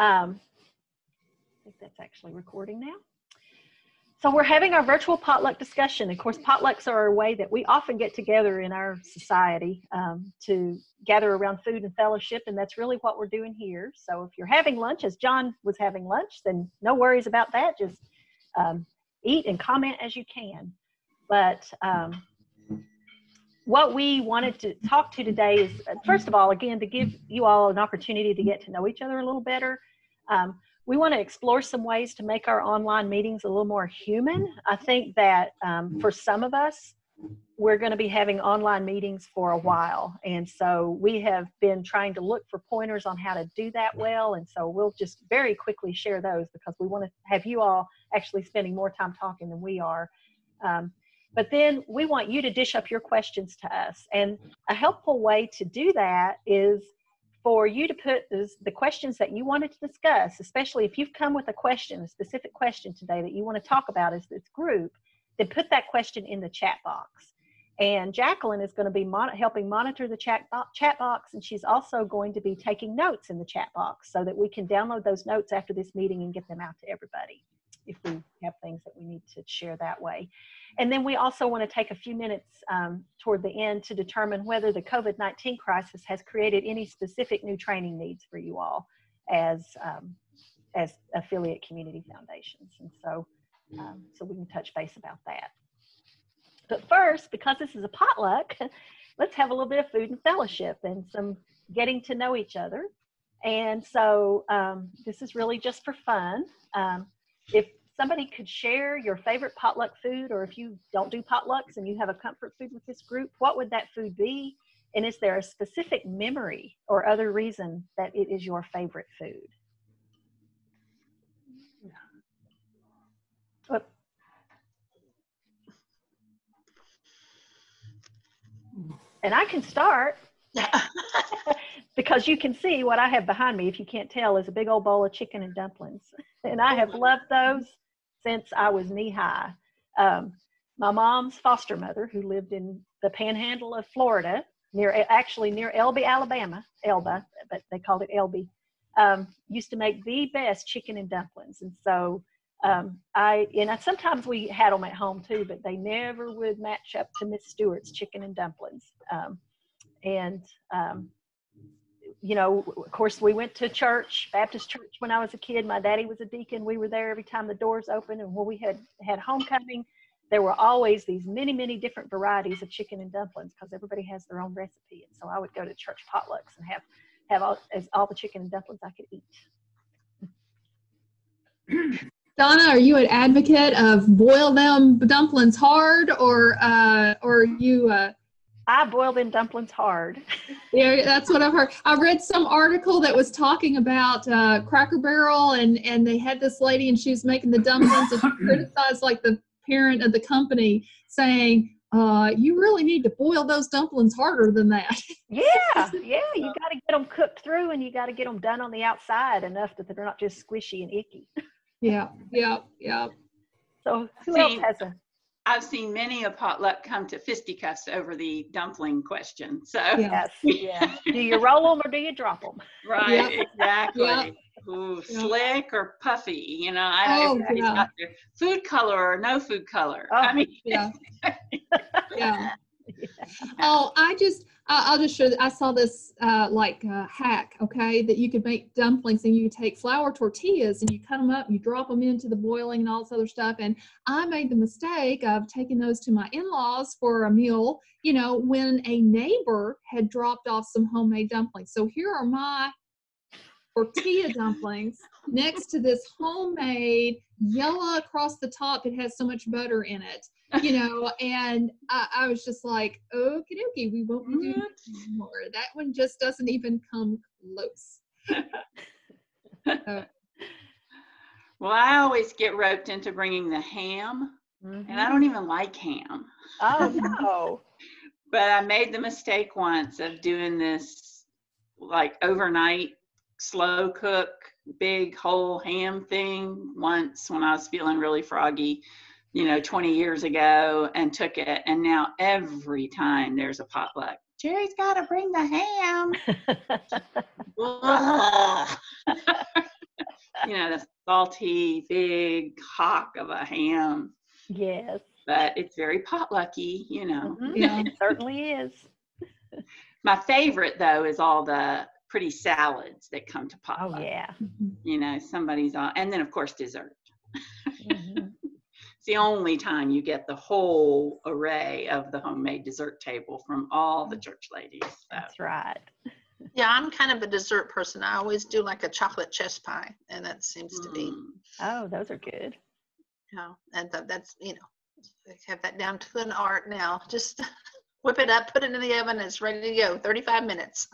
Um, I think that's actually recording now. So we're having our virtual potluck discussion. Of course, potlucks are a way that we often get together in our society um, to gather around food and fellowship, and that's really what we're doing here. So if you're having lunch, as John was having lunch, then no worries about that. Just um, eat and comment as you can. But um, what we wanted to talk to today is, first of all, again, to give you all an opportunity to get to know each other a little better. Um, we want to explore some ways to make our online meetings a little more human. I think that um, for some of us, we're going to be having online meetings for a while. And so we have been trying to look for pointers on how to do that well. And so we'll just very quickly share those because we want to have you all actually spending more time talking than we are. Um, but then we want you to dish up your questions to us. And a helpful way to do that is for you to put this, the questions that you wanted to discuss, especially if you've come with a question, a specific question today that you want to talk about as this group, then put that question in the chat box. And Jacqueline is going to be mon- helping monitor the chat, bo- chat box, and she's also going to be taking notes in the chat box so that we can download those notes after this meeting and get them out to everybody if we have things that we need to share that way. And then we also want to take a few minutes um, toward the end to determine whether the COVID 19 crisis has created any specific new training needs for you all as, um, as affiliate community foundations. And so, um, so we can touch base about that. But first, because this is a potluck, let's have a little bit of food and fellowship and some getting to know each other. And so um, this is really just for fun. Um, if somebody could share your favorite potluck food, or if you don't do potlucks and you have a comfort food with this group, what would that food be? And is there a specific memory or other reason that it is your favorite food? And I can start because you can see what I have behind me, if you can't tell, is a big old bowl of chicken and dumplings. And I have oh loved those since I was knee high. Um, my mom's foster mother, who lived in the panhandle of Florida, near actually near Elby, Alabama, Elba, but they called it Elby, um, used to make the best chicken and dumplings. And so um, I and I, sometimes we had them at home too, but they never would match up to Miss Stewart's chicken and dumplings. Um, and um, you know, of course, we went to church, Baptist church, when I was a kid. My daddy was a deacon. We were there every time the doors opened, and when we had had homecoming, there were always these many, many different varieties of chicken and dumplings because everybody has their own recipe. And so I would go to church potlucks and have have all, as all the chicken and dumplings I could eat. Donna, are you an advocate of boil them dumplings hard, or uh, or you? Uh, I boil them dumplings hard. yeah, that's what I've heard. I read some article that was talking about uh, Cracker Barrel, and and they had this lady, and she was making the dumplings, and she criticized like the parent of the company, saying, uh, "You really need to boil those dumplings harder than that." yeah, yeah, you got to get them cooked through, and you got to get them done on the outside enough that they're not just squishy and icky. yeah, yeah, yeah. So who else has a I've seen many a potluck come to fisticuffs over the dumpling question. So yes, yeah. do you roll them or do you drop them? Right, yep. exactly. Yep. Ooh, yep. slick or puffy, you know. I oh, yeah. food color or no food color. Oh, I mean, yeah, yeah. Oh, I just I'll just show. I saw this uh, like uh, hack, okay, that you could make dumplings and you take flour tortillas and you cut them up, and you drop them into the boiling and all this other stuff. And I made the mistake of taking those to my in-laws for a meal. You know, when a neighbor had dropped off some homemade dumplings. So here are my tortilla dumplings next to this homemade yellow across the top. It has so much butter in it you know, and I, I, was just like, okie dokie, we won't be doing that anymore. That one just doesn't even come close. uh, well, I always get roped into bringing the ham, mm-hmm. and I don't mm-hmm. even like ham. Oh, no. but I made the mistake once of doing this like overnight slow cook big whole ham thing once when I was feeling really froggy you know, 20 years ago and took it. And now every time there's a potluck, Jerry's got to bring the ham. you know, the salty, big hock of a ham. Yes. But it's very potlucky, you know. Mhm. Yeah. It certainly is. My favorite though is all the pretty salads that come to Oh potluck. yeah. Mhm. You know, somebody's on, and then of course dessert. It's the only time you get the whole array of the homemade dessert table from all the church ladies. So. That's right. Yeah, I'm kind of a dessert person. I always do like a chocolate chess pie, and that seems to be, Mm. Oh, those are good. Yeah, know, and that, that's, you know, I have that down to an art now. Just whip it up, put it in the oven, and it's ready to go. 35 minutes.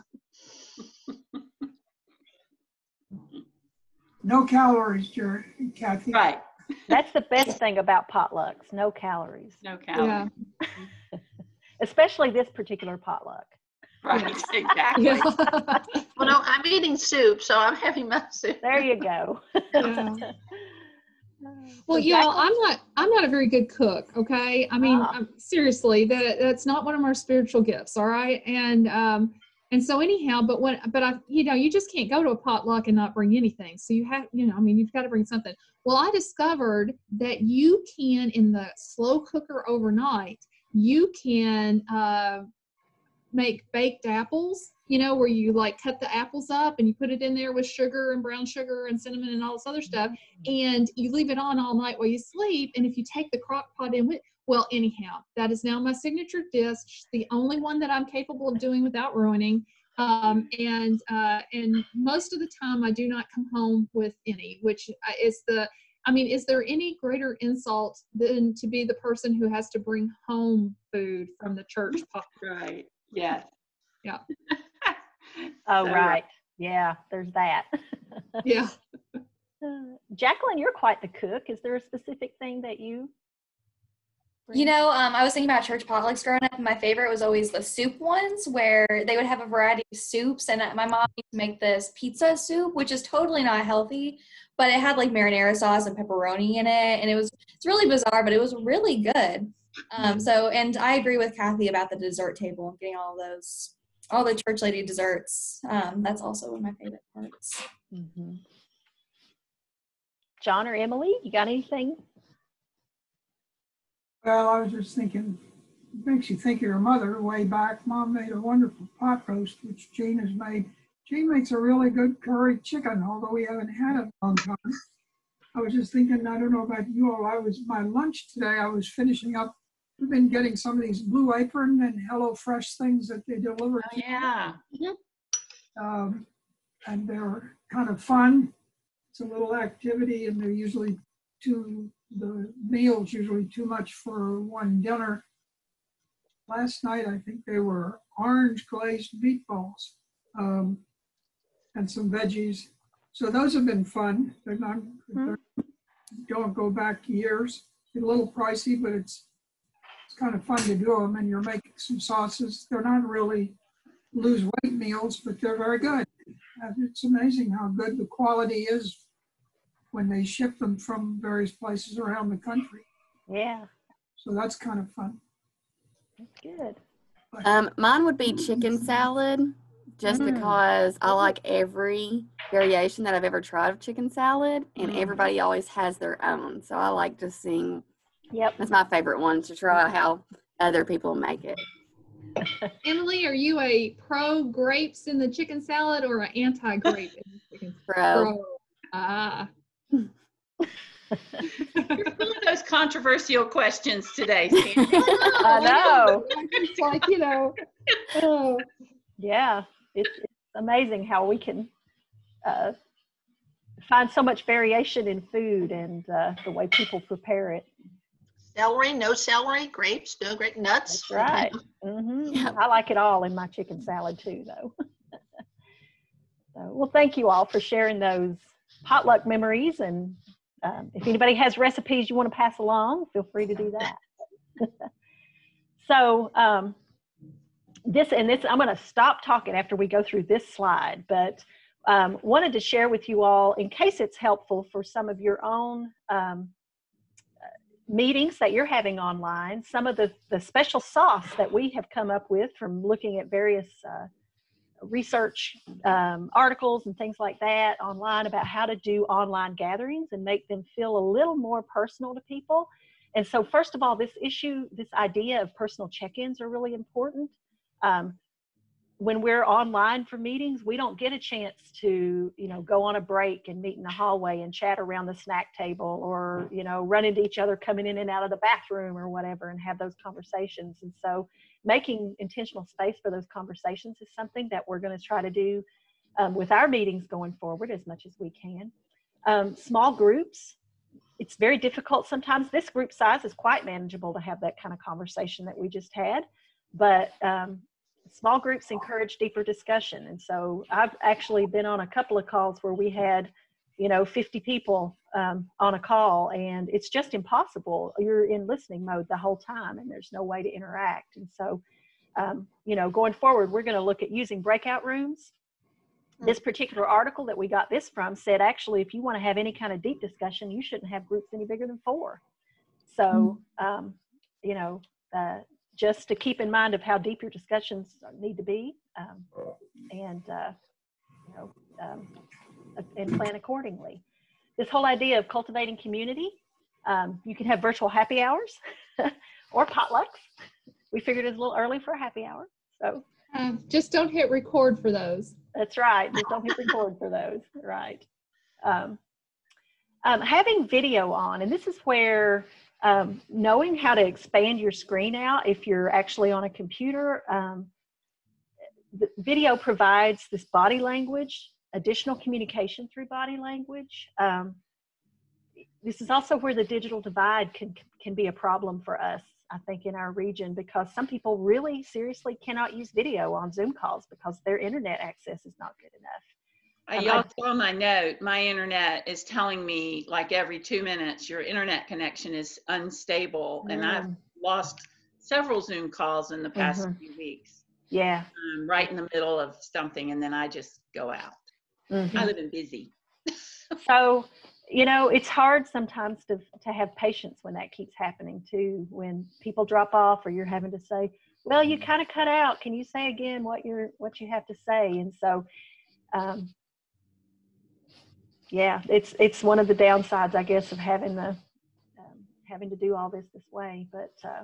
No calories, Jer- Kathy. Right. That's the best thing about potlucks. No calories. No calories. Yeah. Especially this particular potluck. Right. Exactly. Yeah. Well, no, I'm eating soup, so I'm having my soup. There you go. Yeah. Well, So you know, I'm not I'm not a very good cook, okay? I mean, um, seriously, that that's not one of our spiritual gifts, all right? And um and so anyhow, but when but I you know, you just can't go to a potluck and not bring anything. So you have, you know, I mean, you've got to bring something. Well, I discovered that you can in the slow cooker overnight, you can uh make baked apples, you know, where you like cut the apples up and you put it in there with sugar and brown sugar and cinnamon and all this other stuff and you leave it on all night while you sleep. And if you take the crock pot in with, well, anyhow, that is now my signature dish, the only one that I'm capable of doing without ruining. Um, and uh, and most of the time, I do not come home with any, which uh, is the. I mean, is there any greater insult than to be the person who has to bring home food from the church pot? Right. Yes. Yeah. Oh, So right. Yeah, there's that. Yeah. Uh, Jacqueline, you're quite the cook. Is there a specific thing that you? You know, um, I was thinking about church potlucks growing up, and my favorite was always the soup ones where they would have a variety of soups. And uh, my mom used to make this pizza soup, which is totally not healthy, but it had like marinara sauce and pepperoni in it, and it was it's really bizarre, but it was really good. Um, so, and I agree with Kathy about the dessert table and getting all those, all the church lady desserts. Um, that's also one of my favorite parts. Mhm. John or Emily, you got anything? Well, I was just thinking, it makes you think of your mother way back. Mom made a wonderful pot roast, which Jean has made. Jean makes a really good curry chicken, although we haven't had it in a long time. I was just thinking, I don't know about you all. I was my lunch today. I was finishing up. We've been getting some of these Blue Apron and Hello Fresh things that they deliver. Oh, yeah. um, and they're kind of fun. It's a little activity, and they're usually too the meals usually too much for one dinner. Last night, I think they were orange glazed meatballs um, and some veggies. So those have been fun. They're not they're, don't go back years. It's a little pricey, but it's it's kind of fun to do them. And you're making some sauces. They're not really lose weight meals, but they're very good. It's amazing how good the quality is when they ship them from various places around the country. Yeah, So that's kind of fun. that's good. Um, mine would be chicken salad, just Mm. because I like every variation that I've ever tried of chicken salad, and Mm. everybody always has their own. So I like just seeing. Yep. That's my favorite one to try how other people make it. Emily, are you a pro grapes in the chicken salad or an anti grape in the chicken Pro. Ah. You're of those controversial questions today, Sandy. I know. It's like, you know, oh, Yeah, it's, it's amazing how we can uh, find so much variation in food and uh, the way people prepare it. Celery, no celery, grapes, no grape, nuts. That's right. hmm Yeah. I like it all in my chicken salad too, though. so, well, thank you all for sharing those potluck memories. And um, if anybody has recipes you want to pass along, feel free to do that. so, um, this and this, I'm going to stop talking after we go through this slide, but um, wanted to share with you all, in case it's helpful for some of your own um, meetings that you're having online, some of the, the special sauce that we have come up with from looking at various uh, research um, articles and things like that online about how to do online gatherings and make them feel a little more personal to people. And so, first of all, this issue, this idea of personal check ins are really important. Um, when we're online for meetings, we don't get a chance to, you know, go on a break and meet in the hallway and chat around the snack table or, you know, run into each other coming in and out of the bathroom or whatever and have those conversations. And so making intentional space for those conversations is something that we're going to try to do um, with our meetings going forward as much as we can. Um, small groups, it's very difficult sometimes. This group size is quite manageable to have that kind of conversation that we just had, but um, small groups encourage deeper discussion. And so I've actually been on a couple of calls where we had, you know, 50 people um, on a call and it's just impossible. You're in listening mode the whole time and there's no way to interact. And so, um, you know, going forward, we're going to look at using breakout rooms. This particular article that we got this from said actually, if you want to have any kind of deep discussion, you shouldn't have groups any bigger than four. So, um, you know, uh, just to keep in mind of how deep your discussions need to be um, and uh, you know um, and plan accordingly this whole idea of cultivating community. Um, you can have virtual happy hours or potlucks. We figured it's a little early for a happy hour so. Um, just don't hit record for those. that's right. Just don't hit record for those. Right. Um, um, having video on and this is where um, knowing how to expand your screen out if you're actually on a computer um, the video provides this body language additional communication through body language um, this is also where the digital divide can can be a problem for us i think in our region because some people really seriously cannot use video on zoom calls because their internet access is not good enough Um, Y'all I- saw my note. My internet is telling me like every two minutes, your internet connection is unstable. And I've Mm. lost several Zoom calls in the past Mhm. few weeks. yeah um, right in the middle of something and then I just go out. Mhm. I live in Busy. so you know it's hard sometimes to to have patience when that keeps happening too when people drop off or you're having to say well you kind of cut out can you say again what you're what you have to say and so um, yeah it's it's one of the downsides i guess of having the um, having to do all this this way but uh,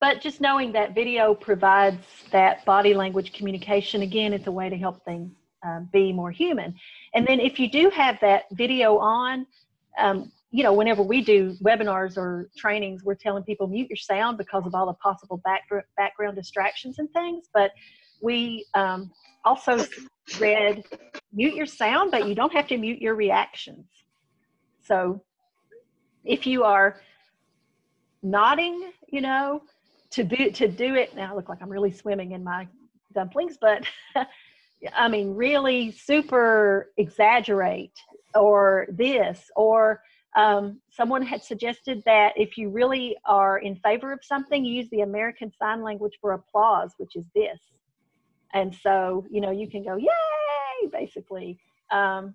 but just knowing that video provides that body language communication again it's a way to help things um, be more human and then if you do have that video on, um, you know, whenever we do webinars or trainings, we're telling people mute your sound because of all the possible back, background distractions and things. But we um, also read mute your sound, but you don't have to mute your reactions. So if you are nodding, you know, to do to do it now, I look like I'm really swimming in my dumplings, but I mean, really super exaggerate or this, or um, someone had suggested that if you really are in favor of something, use the American Sign Language for applause, which is this. And so, you know, you can go, yay, basically. Um,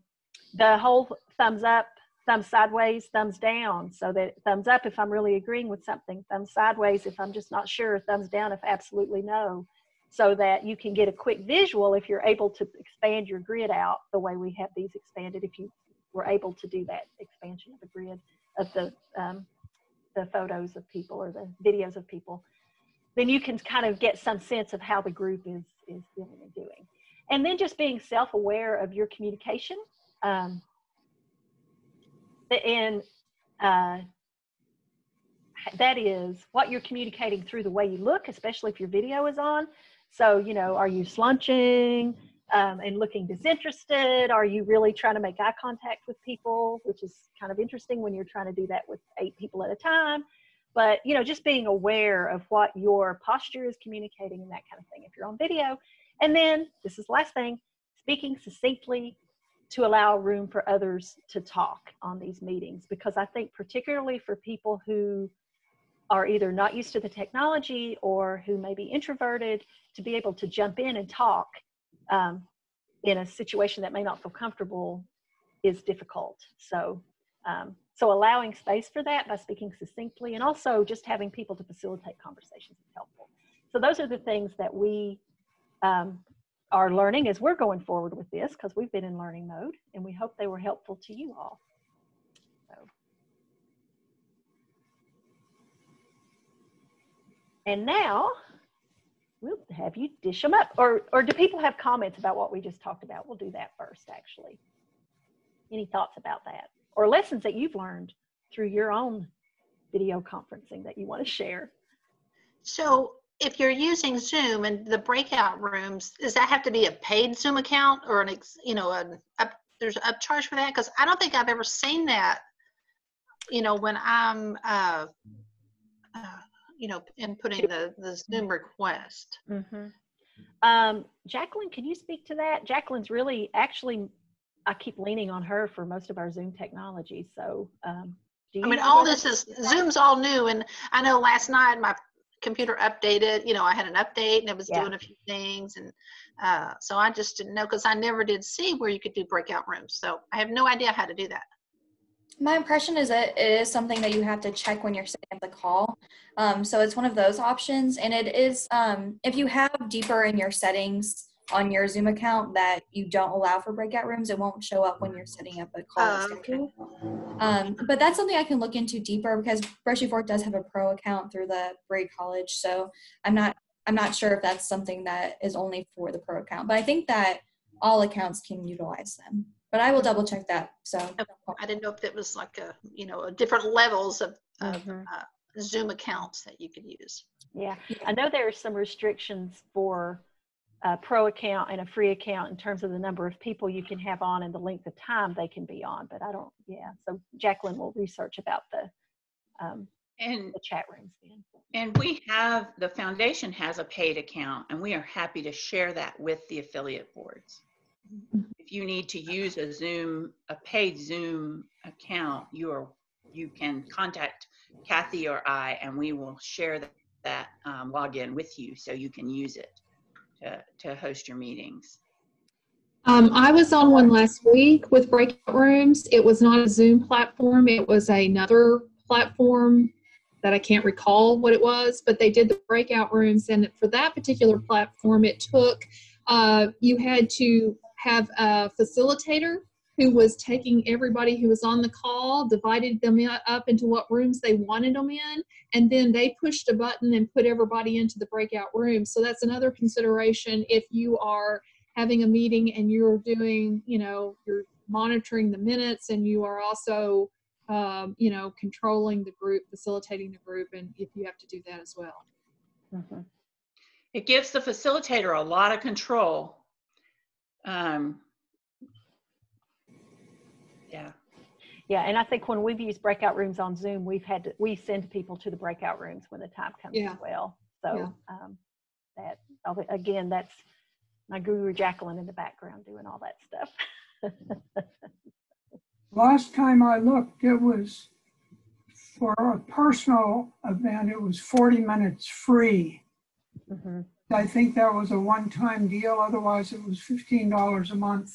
the whole thumbs up, thumbs sideways, thumbs down. So that thumbs up if I'm really agreeing with something, thumbs sideways if I'm just not sure, thumbs down if absolutely no so that you can get a quick visual if you're able to expand your grid out the way we have these expanded if you were able to do that expansion of the grid of the um, the photos of people or the videos of people then you can kind of get some sense of how the group is is feeling and doing. And then just being self-aware of your communication um, and uh, that is what you're communicating through the way you look especially if your video is on so, you know, are you slunching um, and looking disinterested? Are you really trying to make eye contact with people, which is kind of interesting when you're trying to do that with eight people at a time? But, you know, just being aware of what your posture is communicating and that kind of thing if you're on video. And then, this is the last thing speaking succinctly to allow room for others to talk on these meetings, because I think, particularly for people who are either not used to the technology or who may be introverted to be able to jump in and talk um, in a situation that may not feel comfortable is difficult. So, um, so allowing space for that by speaking succinctly and also just having people to facilitate conversations is helpful. So those are the things that we um, are learning as we're going forward with this because we've been in learning mode and we hope they were helpful to you all. And now we'll have you dish them up. Or, or do people have comments about what we just talked about? We'll do that first, actually. Any thoughts about that? Or lessons that you've learned through your own video conferencing that you want to share? So if you're using Zoom and the breakout rooms, does that have to be a paid Zoom account or an, you know, an up, there's an upcharge for that? Because I don't think I've ever seen that, you know, when I'm, uh, uh, you know, inputting the, the Zoom request. Mm-hmm. Um, Jacqueline, can you speak to that? Jacqueline's really, actually, I keep leaning on her for most of our Zoom technology. So, um, do you I mean, all this is, Zoom's all new and I know last night my computer updated, you know, I had an update and it was Yeah. doing a few things and uh, so I just didn't know because I never did see where you could do breakout rooms. So I have no idea how to do that. My impression is that it is something that you have to check when you're setting up the call. Um, so it's one of those options, and it is um, if you have deeper in your settings on your Zoom account that you don't allow for breakout rooms, it won't show up when you're setting up a call Oh, okay. Um, but that's something I can look into deeper because Brushy Fork does have a pro account through the Berea College, so I'm not I'm not sure if that's something that is only for the pro account, but I think that all accounts can utilize them. But I will double check that. So I didn't know if it was like a, you know, different levels of, of Mhm. uh, Zoom accounts that you could use. Yeah, I know there are some restrictions for a pro account and a free account in terms of the number of people you can have on and the length of time they can be on, but I don't, yeah. So Jacqueline will research about the, um, And the chat rooms then. And we have, the foundation has a paid account and we are happy to share that with the affiliate boards. If you need to use a Zoom, a paid Zoom account, you are, you can contact Kathy or I and we will share that, that um, login with you so you can use it to, to host your meetings. Um, I was on one last week with breakout rooms. It was not a Zoom platform. It was another platform that I can't recall what it was, but they did the breakout rooms. And for that particular platform, it took, uh, you had to have a facilitator who was taking everybody who was on the call, divided them up into what rooms they wanted them in, and then they pushed a button and put everybody into the breakout room. So that's another consideration if you are having a meeting and you're doing, you know, you're monitoring the minutes and you are also, um, you know, controlling the group, facilitating the group, and if you have to do that as well. Mhm. It gives the facilitator a lot of control. Um, yeah. Yeah, and I think when we've used breakout rooms on Zoom, we've had to, we send people to the breakout rooms when the time comes Yeah. as well. Yeah. So um, that again, that's my guru Jacqueline in the background doing all that stuff. Last time I looked, it was for a personal event, it was 40 minutes free. Mhm. I think that was a one-time deal, otherwise it was $15 a month.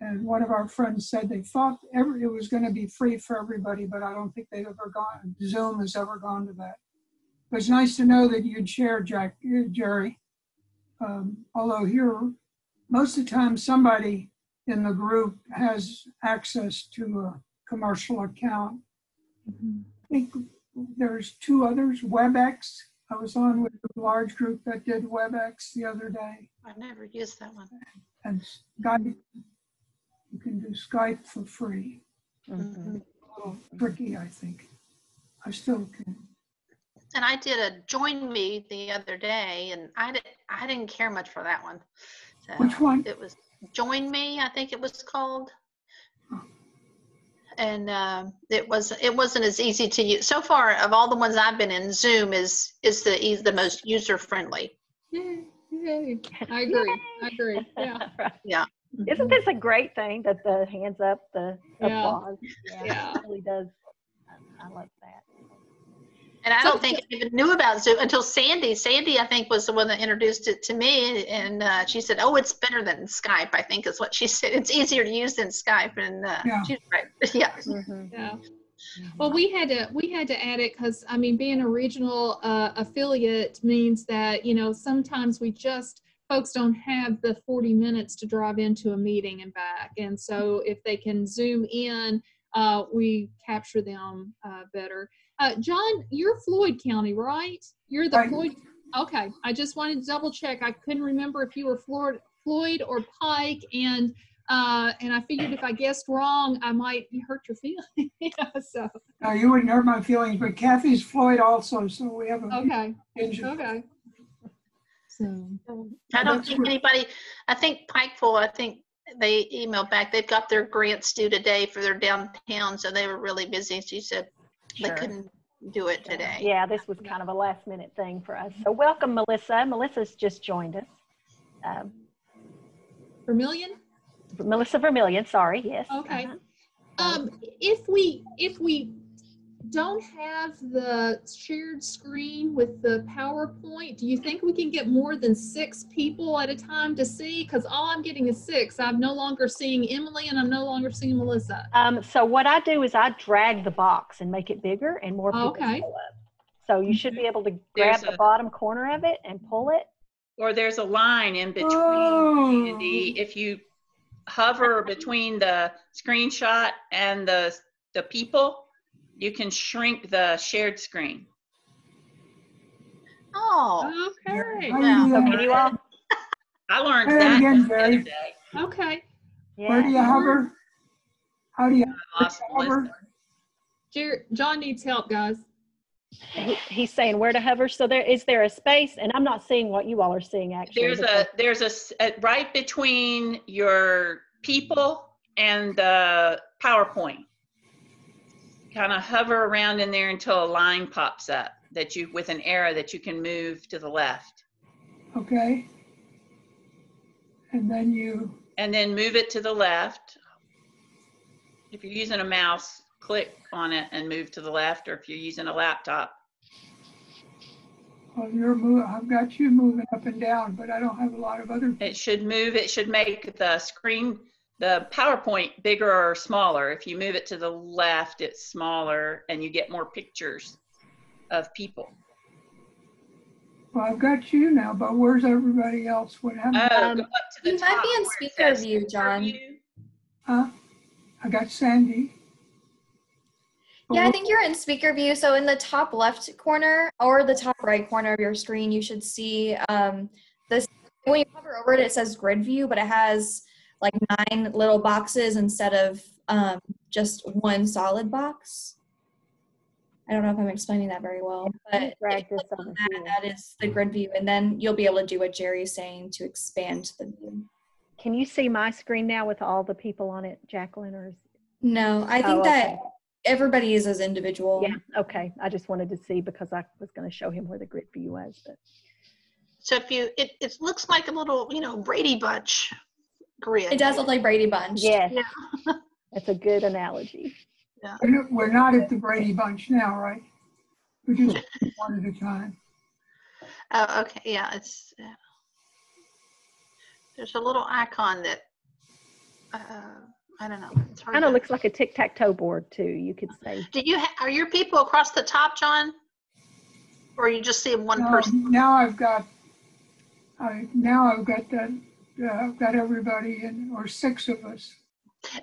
And one of our friends said they thought every, it was going to be free for everybody, but I don't think they've ever gone, Zoom has ever gone to that. But it's nice to know that you'd share, Jack, uh, Jerry. Um, Although here, most of the time, somebody in the group has access to a commercial account. I think there's two others, WebEx. I was on with a large group that did WebEx the other day. I've never used that one. And Skype, you can do Skype for free. Mhm. A little tricky, I think. I still can. And I did a join me the other day and I didn't, I didn't care much for that one. So Which one? It was Join Me, I think it was called. And um, it was it wasn't as easy to use. So far, of all the ones I've been in, Zoom is is the eas- the most user friendly. Yay, yay. I agree. I agree. Yeah. Right. Yeah. Isn't this a great thing that the hands up, the Yeah. applause? Yeah. It really does. I I love that. And I So- don't think I even knew about Zoom until Sandy. Sandy, I think, was the one that introduced it to me, and uh, she said, "Oh, it's better than Skype." I think is what she said. It's easier to use than Skype, and uh, Yeah. she's right. yeah. Mhm. Yeah. Well, we had to we had to add it because I mean, being a regional uh, affiliate means that you know sometimes we just folks don't have the 40 minutes to drive into a meeting and back. And so if they can zoom in, uh, we capture them uh, better. Uh, John, you're Floyd County, right? You're the Right. Floyd. Okay, I just wanted to double check. I couldn't remember if you were Floyd, Floyd or Pike, and uh, and I figured if I guessed wrong, I might hurt your feelings. yeah, so No, you wouldn't hurt my feelings, but Kathy's Floyd also, so we have a okay, injury. okay. So I don't think what- anybody, I think Pikeville, I think they emailed back, they've got their grants due today for their downtown, so they were really busy. She said they Sure. couldn't do it today. Yeah, this was kind of a last minute thing for us. So welcome, Melissa. Melissa's just joined us. Um, Vermillion. Melissa Vermillion, sorry, yes. Okay. uh-huh. Um, if we if we don't have the shared screen with the PowerPoint, do you think we can get more than six people at a time to see? Because all I'm getting is six. I'm no longer seeing Emily and I'm no longer seeing Melissa. Um, so what I do is I drag the box and make it bigger and more people Okay. pull up. So you should be able to grab There's the a- bottom corner of it and pull it. Or there's a line in between, Oh. Andy. If you hover between the screenshot and the, the people, you can shrink the shared screen. Oh, Okay. How Yeah. do you So do can that? you all? I learned Say that that again, the other Barry. day. Okay. Where do you hover? How do you hover? Jer- John needs help, guys. He, he's saying where to hover. So there is there a space, and I'm not seeing what you all are seeing actually. There's a, there's a right between your people and the PowerPoint. Kind of hover around in there until a line pops up that you, with an arrow that you can move to the left. Okay. And then you, And then move it to the left. If you're using a mouse, click on it and move to the left, or if you're using a laptop. well, you're move, I've got you moving up and down, but I don't have a lot of other. It should move, it should make the screen, the PowerPoint bigger or smaller. If you move it to the left, it's smaller and you get more pictures of people. Well, I've got you now, but where's everybody else? What Oh, happened? go Um, up to the you might be in speaker view, John. view. Huh? I got Sandy. But Yeah, I think you're in speaker view. So in the top left corner or the top right corner of your screen, you should see um, this. When you hover over it, it says grid view, but it has like nine little boxes instead of um, just one solid box. I don't know if I'm explaining that very well, but me drag if you this click on over that, that is the grid view, and then you'll be able to do what Jerry's saying to expand the view. Can you see my screen now with all the people on it, Jacqueline? Or is, No, I think Oh, that okay. everybody is as individual. yeah, okay. I just wanted to see because I was going to show him where the grid view was. But so if you, it, it looks like a little, you know, Brady Bunch grid. It does look like Brady Bunch. yes, Yeah. that's a good analogy. We're not- We're not at the Brady Bunch now, right? We're just one at a time. Oh, okay, yeah, it's, yeah. There's a little icon that, uh, I don't know. it's hard Kind of to- looks like a tic tac toe board too. You could say. Do you, ha- are your people across the top, John? Or are you just see one person? Um, Now I've got, I, now I've got that, uh, I've got everybody in, or six of us.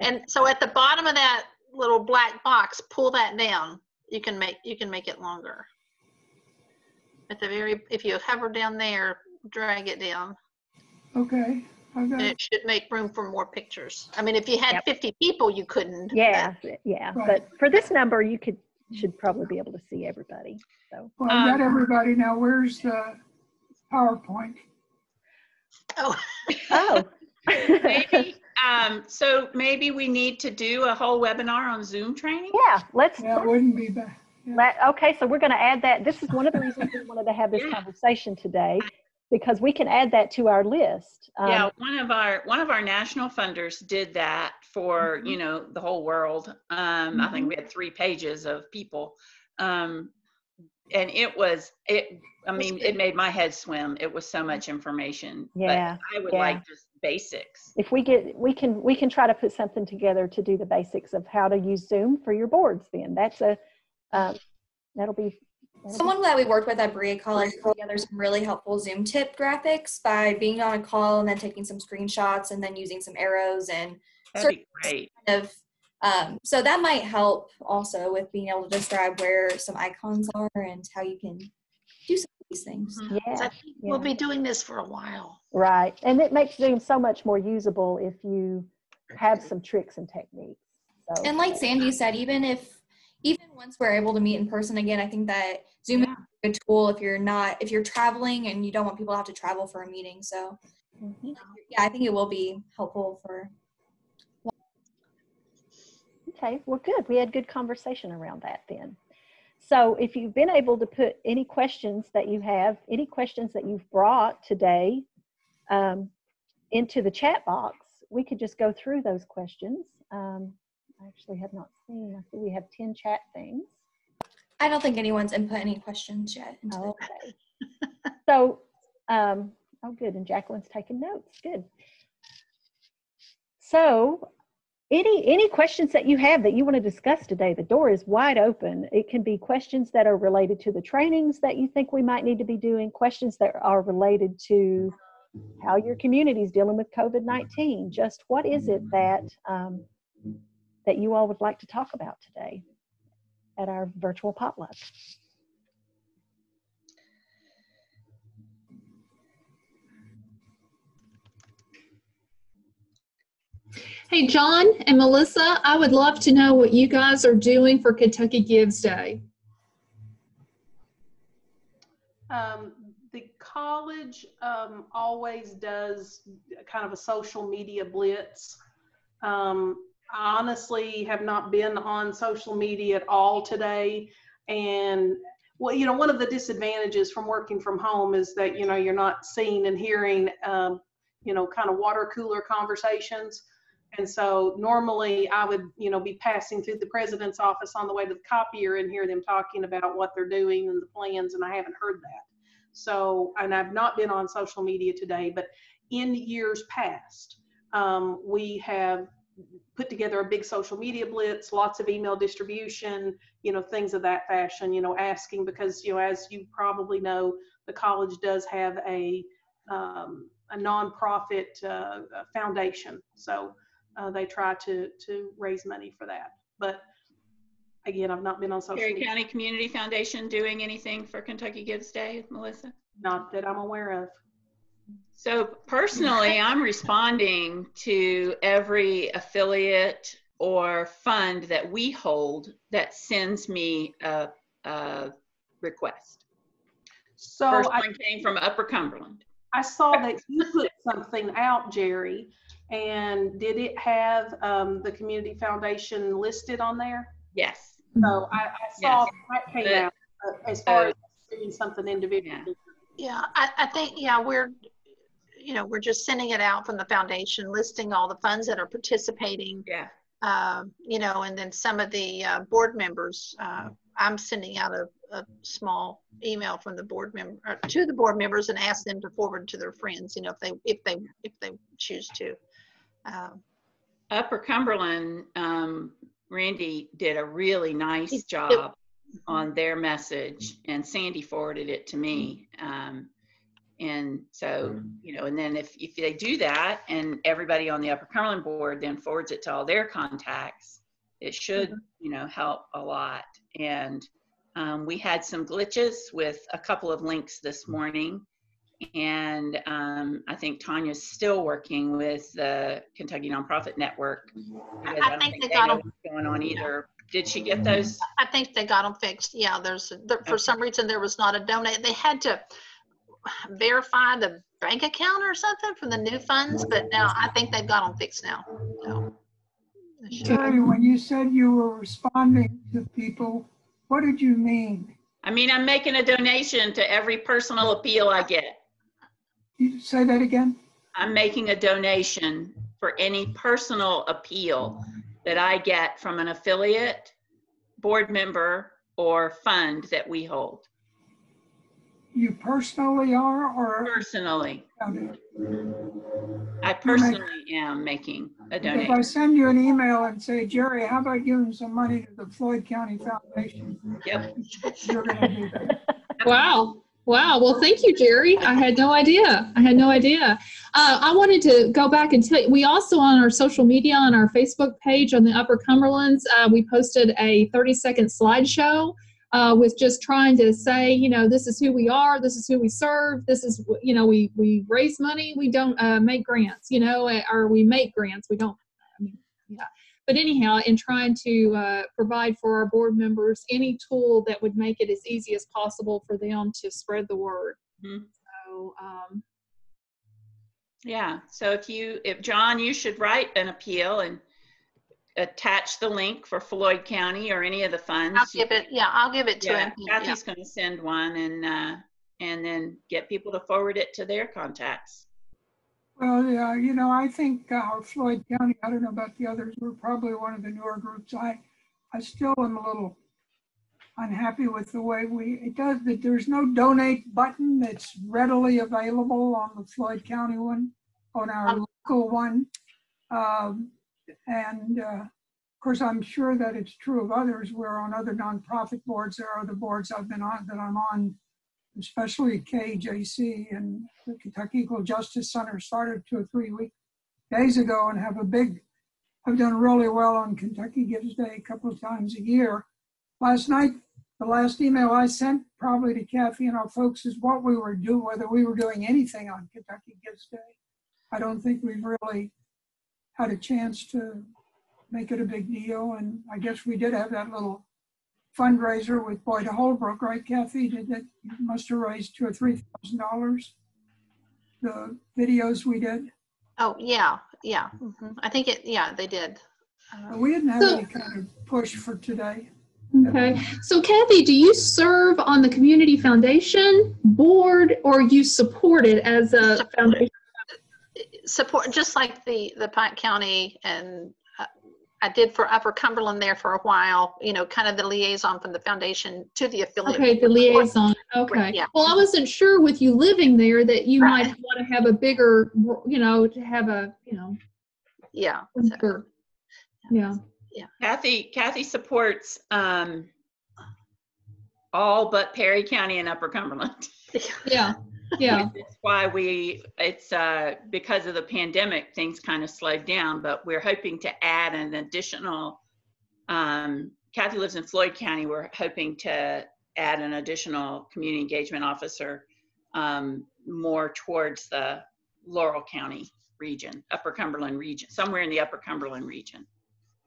And so at the bottom of that little black box, pull that down. You can make, you can make it longer. At the very, if you hover down there, drag it down, Okay, I've and it should make room for more pictures. I mean, if you had Yep. 50 people, you couldn't. Yeah, yeah. Right. But for this number, you could should probably be able to see everybody. So well, I've got Um, everybody now. Where's the PowerPoint? Oh, oh. Maybe, um, so maybe we need to do a whole webinar on Zoom training? yeah, let's. Yeah, it wouldn't be bad. Yeah. Let, okay, so we're going to add that. This is one of the reasons we wanted to have this Yeah. conversation today, because we can add that to our list. Um, Yeah, one of our, one of our national funders did that for, Mm-hmm. you know, the whole world. Um, I think we had three pages of people. Um, and it was, it, I mean, it made my head swim. It was so much information. But Yeah, I would yeah. like just basics. If we get, we can, we can try to put something together to do the basics of how to use Zoom for your boards. Then that's a, um, that'll be Someone that we worked with at Berea College put together some really helpful Zoom tip graphics by being on a call and then taking some screenshots and then using some arrows and That'd be great. kind of um, so that might help also with being able to describe where some icons are and how you can do some of these things. Mhm. 'Cause Yeah, I think We'll be doing this for a while. right. And it makes Zoom so much more usable if you have some tricks and techniques. So, And like Sandy said, even if even once we're able to meet in person again, I think that Zoom Yeah. is a good tool if you're not if you're traveling and you don't want people to have to travel for a meeting. So Mhm. yeah, I think it will be helpful for Okay, well, good. We had good conversation around that then. So if you've been able to put any questions that you have, any questions that you've brought today um, into the chat box, we could just go through those questions. Um, I actually have not seen, I see we have 10 chat things. I don't think anyone's input any questions yet. Okay. So, um, oh, good. And Jacqueline's taking notes. Good. So, any any questions that you have that you want to discuss today? The door is wide open. It can be questions that are related to the trainings that you think we might need to be doing. Questions that are related to how your community is dealing with COVID nineteen. Just what is it that um, that you all would like to talk about today at our virtual potluck? Hey, John and Melissa, I would love to know what you guys are doing for Kentucky Gives Day. Um, the college um, always does kind of a social media blitz. Um, I honestly have not been on social media at all today. And, well, you know, one of the disadvantages from working from home is that, you know, you're not seeing and hearing, um, you know, kind of water cooler conversations. And so normally I would, you know, be passing through the president's office on the way to the copier and hear them talking about what they're doing and the plans, and I haven't heard that. So, and I've not been on social media today, but in years past, um, we have put together a big social media blitz, lots of email distribution, you know, things of that fashion, you know, asking because, you know, as you probably know, the college does have a, um, a nonprofit uh, foundation. So uh, they try to, to raise money for that. But again, I've not been on social Perry media, County Community Foundation doing anything for Kentucky Gives Day, Melissa? not that I'm aware of. So personally, I'm responding to every affiliate or fund that we hold that sends me a, a request. So First I one came from Upper Cumberland. I saw that you put something out, Jerry, and did it have um, the community foundation listed on there? Yes. So I, I saw Yes. that came But- out uh, as far as doing something individually. Yeah, I, I think, yeah, we're, you know, we're just sending it out from the foundation, listing all the funds that are participating. Yeah. um, you know, and then some of the uh, board members, uh, I'm sending out a, a small email from the board member to the board members and ask them to forward to their friends, you know, if they if they if they choose to. Um, Upper Cumberland, um, Randy did a really nice job on their message and Sandy forwarded it to me. Um, and so, you know, and then if, if they do that and everybody on the Upper Cumberland board then forwards it to all their contacts, it should, you know, help a lot. And um, we had some glitches with a couple of links this morning. And um, I think Tanya's still working with the Kentucky Nonprofit Network. because I don't think they they got know 'em. what's Going on either. Did she get those? I think they got them fixed. Yeah, there's there, for Okay. some reason there was not a donate. They had to verify the bank account or something from the new funds, but now I think they've got them fixed now. So, Terry, when you said you were responding to people, what did you mean? I mean, I'm making a donation to every personal appeal I get. You say that again? I'm making a donation for any personal appeal that I get from an affiliate, board member, or fund that we hold. You personally are or? Personally, Okay. I personally am making a donation. If I donation. send you an email and say, Jerry, how about giving some money to the Floyd County Foundation? Yep. You're gonna do that. Wow. Wow. Well, thank you, Jerry. I had no idea. I had no idea. Uh, I wanted to go back and tell you, we also on our social media, on our Facebook page on the Upper Cumberlands, uh, we posted a 30 second slideshow uh, with just trying to say, you know, this is who we are, this is who we serve, this is, you know, we, we raise money, we don't uh, make grants, you know, eh, or we make grants, we don't, I mean, yeah. But anyhow, in trying to uh, provide for our board members any tool that would make it as easy as possible for them to spread the word. Mhm. So, um, Yeah, so if you, if John, you should write an appeal and attach the link for Floyd County or any of the funds. I'll give it, yeah, I'll give it to Yeah, him. Yeah. Kathy's gonna send one and, uh, and then get people to forward it to their contacts. Well, yeah, you know, I think uh, Floyd County, I don't know about the others, we're probably one of the newer groups. I, I still am a little unhappy with the way we, it does, that there's no donate button that's readily available on the Floyd County one, on our Um, local one. Um, And uh, of course, I'm sure that it's true of others. We're on other nonprofit boards. There are other boards I've been on that I'm on especially KJC and the Kentucky Equal Justice Center started two or three week days ago and have a big, I've done really well on Kentucky Gives Day a couple of times a year. Last night, the last email I sent probably to Kathy and our folks is what we were doing, whether we were doing anything on Kentucky Gives Day. I don't think we've really had a chance to make it a big deal. And I guess we did have that little fundraiser with Boyd Holbrook, right, Kathy? Did that, must have raised two or three thousand dollars. The videos we did, Oh, yeah, yeah. mhm. I think it, yeah, they did. Uh, we didn't have So- any kind of push for today. okay. So, Kathy, do you serve on the Community Foundation board or you support it as a foundation? Support, just like the, the Pike County and uh, I did for Upper Cumberland there for a while, you know, kind of the liaison from the foundation to the affiliate. Okay, the liaison. Okay. Yeah. Well, I wasn't sure with you living there that you Right. might want to have a bigger, you know, to have a, you know, Yeah. so- bigger. Yeah. Kathy, Kathy supports, um, all but Perry County and Upper Cumberland. Yeah. Yeah. That's why we, it's, uh, because of the pandemic, things kind of slowed down, but we're hoping to add an additional, um, Kathy lives in Floyd County. We're hoping to add an additional community engagement officer, um, more towards the Laurel County region, Upper Cumberland region, somewhere in the Upper Cumberland region.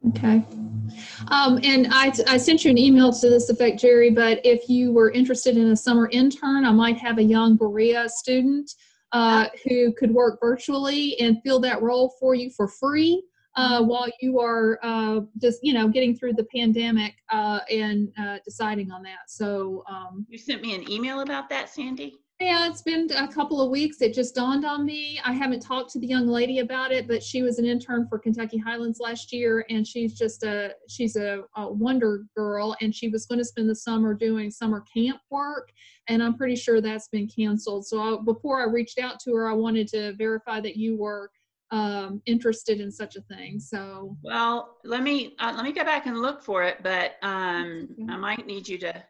Okay. Um, and I, I sent you an email to this effect, Jerry, but if you were interested in a summer intern, I might have a young Berea student uh, who could work virtually and fill that role for you for free uh, while you are uh, just, you know, getting through the pandemic uh, and uh, deciding on that. So, um, You sent me an email about that, Sandy? Yeah, it's been a couple of weeks. It just dawned on me. I haven't talked to the young lady about it, but she was an intern for Kentucky Highlands last year, and she's just a she's a, a wonder girl, and she was going to spend the summer doing summer camp work, and I'm pretty sure that's been canceled. So I, before I reached out to her, I wanted to verify that you were um, interested in such a thing. So Well, let me, uh, let me go back and look for it, but, um, Okay. I might need you to,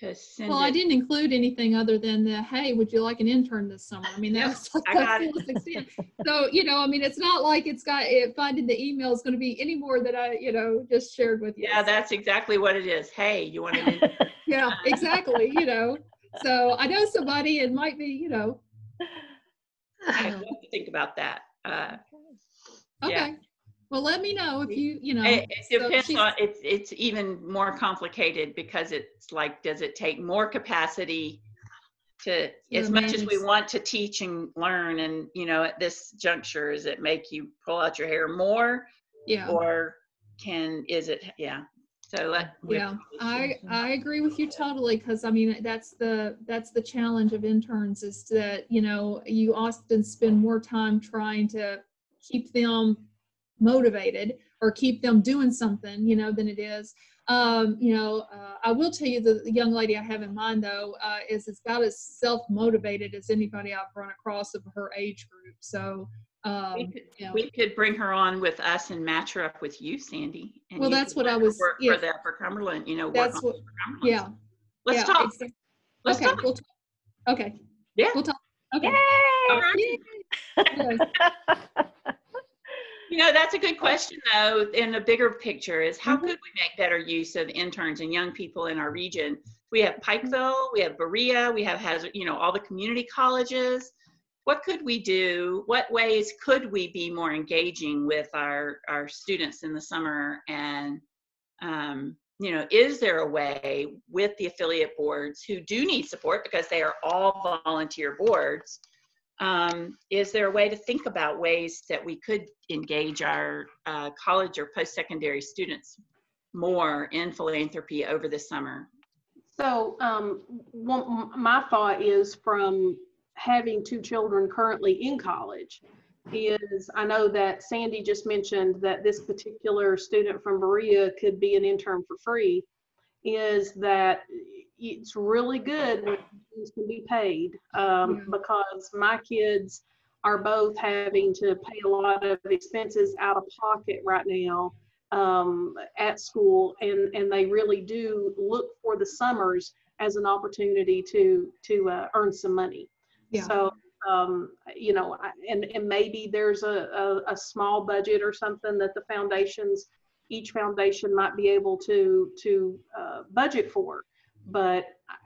to send Well, I didn't include anything other than the, hey, would you like an intern this summer? I mean, Yep, that's like the fullest extent. So, you know, I mean, it's not like it's got, it, finding the email is going to be any more that I, you know, just shared with you. Yeah, that's exactly what it is. Hey, you want to, Yeah, exactly, you know. So I know somebody, it might be, you know, I have to think about that. Uh, Yeah. okay. Well, let me know if you, you know. It, it depends she's- on, it's, it's even more complicated because it's like, does it take more capacity to, as much as we want to teach and learn and, you know, at this juncture, does it make you pull out your hair more? Yeah. Or can, is it, yeah. So let. Yeah, I, I agree with you totally, because I mean, that's the, that's the challenge of interns is that, you know, you often spend more time trying to keep them motivated or keep them doing something, you know, than it is. Um, you know, uh, I will tell you the, the young lady I have in mind though uh, is about as self motivated as anybody I've run across of her age group. So um, We could, you know, we could bring her on with us and match her up with you, Sandy. and Well, you that's what I was- Work yeah. for the Upper Cumberland, you know. That's what- yeah. Let's yeah, talk. exact- Let's okay, talk. we'll talk. Okay. Yeah. We'll talk. Okay. All right. Yes. You know, that's a good question, though. In the bigger picture, is how Mhm. could we make better use of interns and young people in our region? We have Pikeville, we have Berea, we have Hazard, you know, all the community colleges. What could we do? What ways could we be more engaging with our our students in the summer? And um, you know, is there a way with the affiliate boards who do need support because they are all volunteer boards? Um, is there a way to think about ways that we could engage our uh, college or post-secondary students more in philanthropy over the summer? So, um, my thought is from having two children currently in college is I know that Sandy just mentioned that this particular student from Berea could be an intern for free. Is that it's really good when things can be paid um, Yeah. because my kids are both having to pay a lot of expenses out of pocket right now um, at school, and and they really do look for the summers as an opportunity to to uh, earn some money. Yeah. So um, you know, I- and and maybe there's a, a a small budget or something that the foundations, each foundation might be able to to uh, budget for. But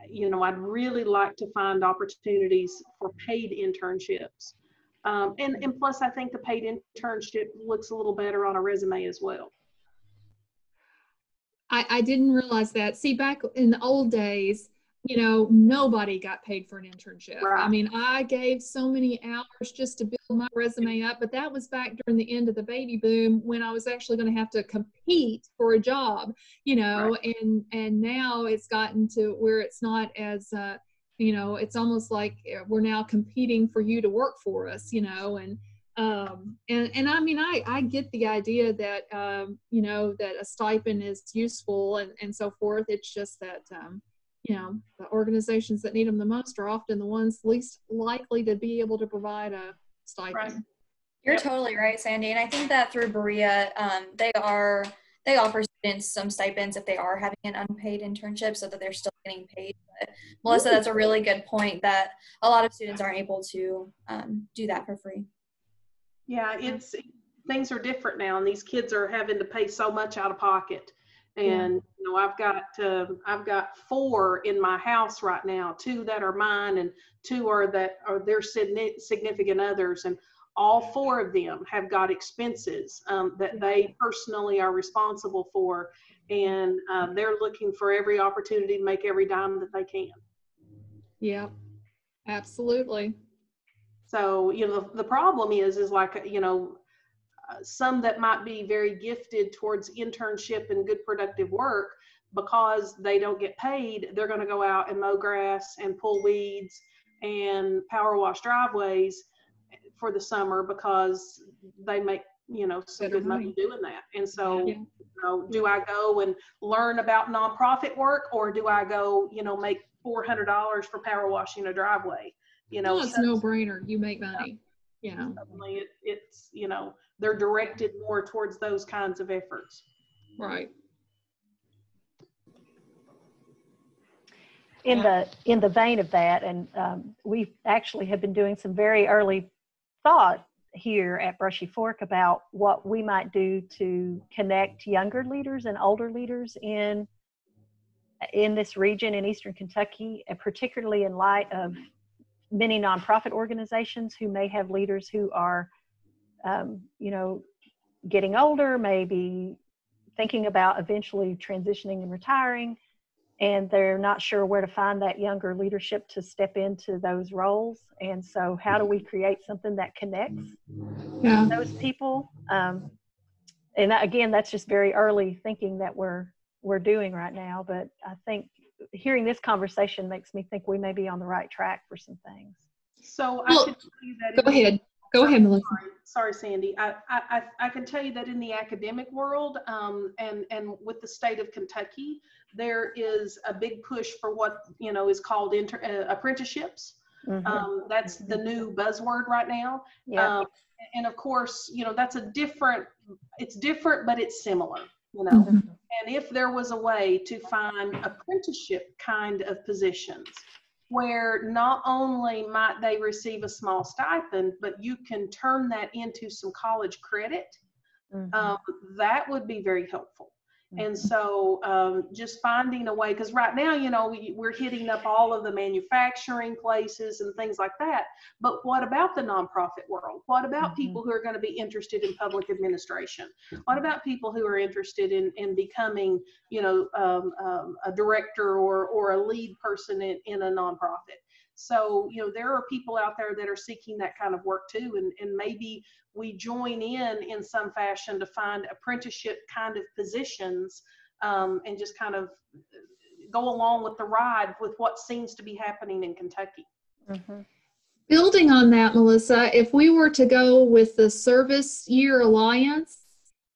you know, I'd really like to find opportunities for paid internships. Um, and, and plus, I think the paid internship looks a little better on a resume as well. I, I didn't realize that. See, back in the old days, you know, nobody got paid for an internship. I mean, I gave so many hours just to build my resume up, but that was back during the end of the baby boom when I was actually going to have to compete for a job, you know, and and now it's gotten to where it's not as uh, you know, it's almost like uh, we're now competing for you to work for us, you know, and um, and and I mean I I get the idea that um, you know that a stipend is useful and and so forth. It's just that um, you know the organizations that need them the most are often the ones least likely to be able to provide a stipend. Right. You're Yep. totally right, Sandy. And I think that through Berea, um, they are they offer students some stipends if they are having an unpaid internship, so that they're still getting paid. But Melissa, that's a really good point that a lot of students aren't able to um, do that for free. Yeah, it's things are different now, and these kids are having to pay so much out of pocket. And you know, I've got uh, I've got four in my house right now, two that are mine, and two are that are their significant others, and all four of them have got expenses um, that they personally are responsible for, and uh, they're looking for every opportunity to make every dime that they can. Yeah, absolutely. So, you know, the, the problem is, is like, you know, some that might be very gifted towards internship and good productive work because they don't get paid, they're going to go out and mow grass and pull weeds and power wash driveways for the summer because they make, you know, some Better good money money. doing that. And so, Yeah. you know, do I go and learn about nonprofit work or do I go, you know, make $400 for power washing a driveway? You know, Well, it's so- no brainer. You make money. You know. suddenly it, it's you know they're directed more towards those kinds of efforts Right. in Yeah. the in the vein of that and um, we actually have been doing some very early thought here at brushy fork about what we might do to connect younger leaders and older leaders in in this region in eastern kentucky and particularly in light of many nonprofit organizations who may have leaders who are um, you know getting older maybe thinking about eventually transitioning and retiring and they're not sure where to find that younger leadership to step into those roles. And so, how do we create something that connects Yeah. those people? Um, and that, again, that's just very early thinking that we're we're doing right now. But I think hearing this conversation makes me think we may be on the right track for some things. so i Well, could tell you that Go in- ahead. Go ahead, Melissa. Sorry, sorry, Sandy. I, I, I I can tell you that in the academic world, um, and, and with the state of Kentucky, there is a big push for what, you know, is called inter, uh, apprenticeships. Mhm. Um, that's the new buzzword right now. Yeah. Um, and of course, you know, that's a different, it's different, but it's similar, you know. Mhm. And if there was a way to find apprenticeship kind of positions where not only might they receive a small stipend, but you can turn that into some college credit, Mhm. um, that would be very helpful. Mm-hmm. And so um, just finding a way, because right now, you know, we, we're hitting up all of the manufacturing places and things like that. But what about the nonprofit world? What about Mhm. people who are going to be interested in public administration? What about people who are interested in, in becoming, you know, um, um, a director or, or a lead person in, in a nonprofit? So, you know, there are people out there that are seeking that kind of work too. And, and maybe we join in in some fashion to find apprenticeship kind of positions um, and just kind of go along with the ride with what seems to be happening in Kentucky. Mhm. Building on that, Melissa, if we were to go with the Service Year Alliance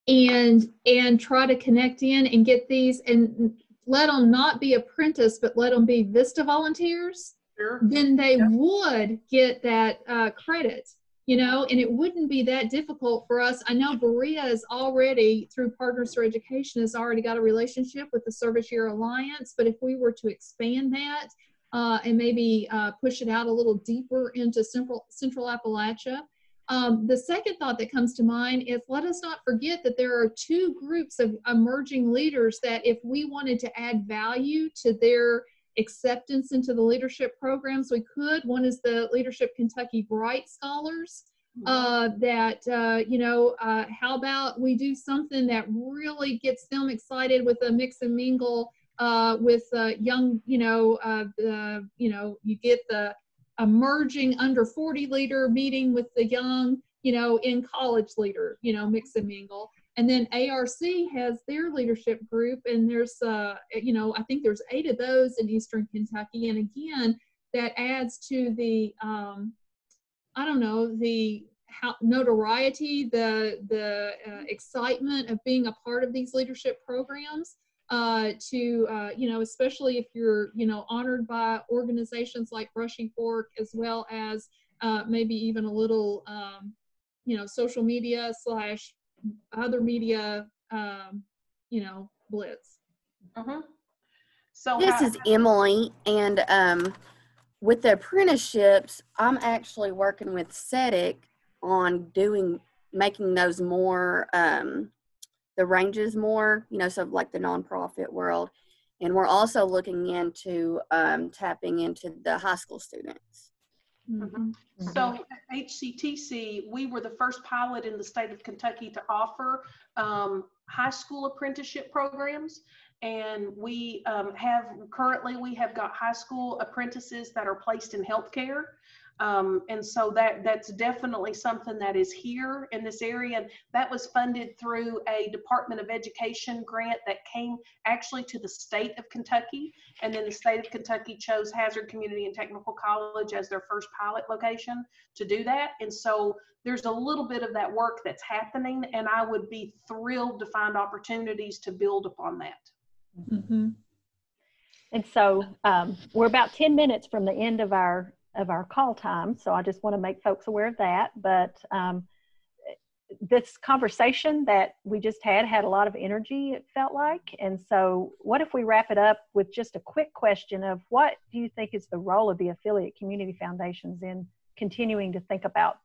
and and try to connect in and get these and let them not be apprentice, but let them be Vista volunteers, Sure. then they Yeah. would get that uh, credit, you know, and it wouldn't be that difficult for us. I know Berea is already, through Partners for Education, has already got a relationship with the Service Year Alliance, but if we were to expand that uh, and maybe uh, push it out a little deeper into Central, Central Appalachia, um, the second thought that comes to mind is let us not forget that there are two groups of emerging leaders that if we wanted to add value to their acceptance into the leadership programs we could. One is the leadership kentucky bright scholars uh, that uh, you know uh, how about we do something that really gets them excited with a mix and mingle uh, with uh, young you know uh, the you know you get the emerging under 40 leader meeting with the young you know in college leader you know mix and mingle and then arc has their leadership group and there's uh you know i think there's eight of those in eastern kentucky. And again that adds to the um i don't know the how, notoriety the the uh, excitement of being a part of these leadership programs uh, to uh, you know especially if you're you know honored by organizations like Brushy Fork as well as uh, maybe even a little um, you know social media slash other media um, you know blitz Mhm. So This how- is Emily, and um, with the apprenticeships, I'm actually working with SETIC on doing making those more um, the ranges more, you know, so like the nonprofit world, and we're also looking into um, tapping into the high school students. Mhm. So at HCTC, we were the first pilot in the state of Kentucky to offer um, high school apprenticeship programs. And we um, have, currently, we have got high school apprentices that are placed in healthcare. Um, and so that that's definitely something that is here in this area. And that was funded through a Department of Education grant that came actually to the state of Kentucky. And then the state of Kentucky chose Hazard Community and Technical College as their first pilot location to do that. And so there's a little bit of that work that's happening, and I would be thrilled to find opportunities to build upon that. Mhm. And so um, we're about 10 minutes from the end of our of our call time. So I just want to make folks aware of that. But um, this conversation that we just had had a lot of energy, it felt like. And so, what if we wrap it up with just a quick question of what do you think is the role of the affiliate community foundations in continuing to think about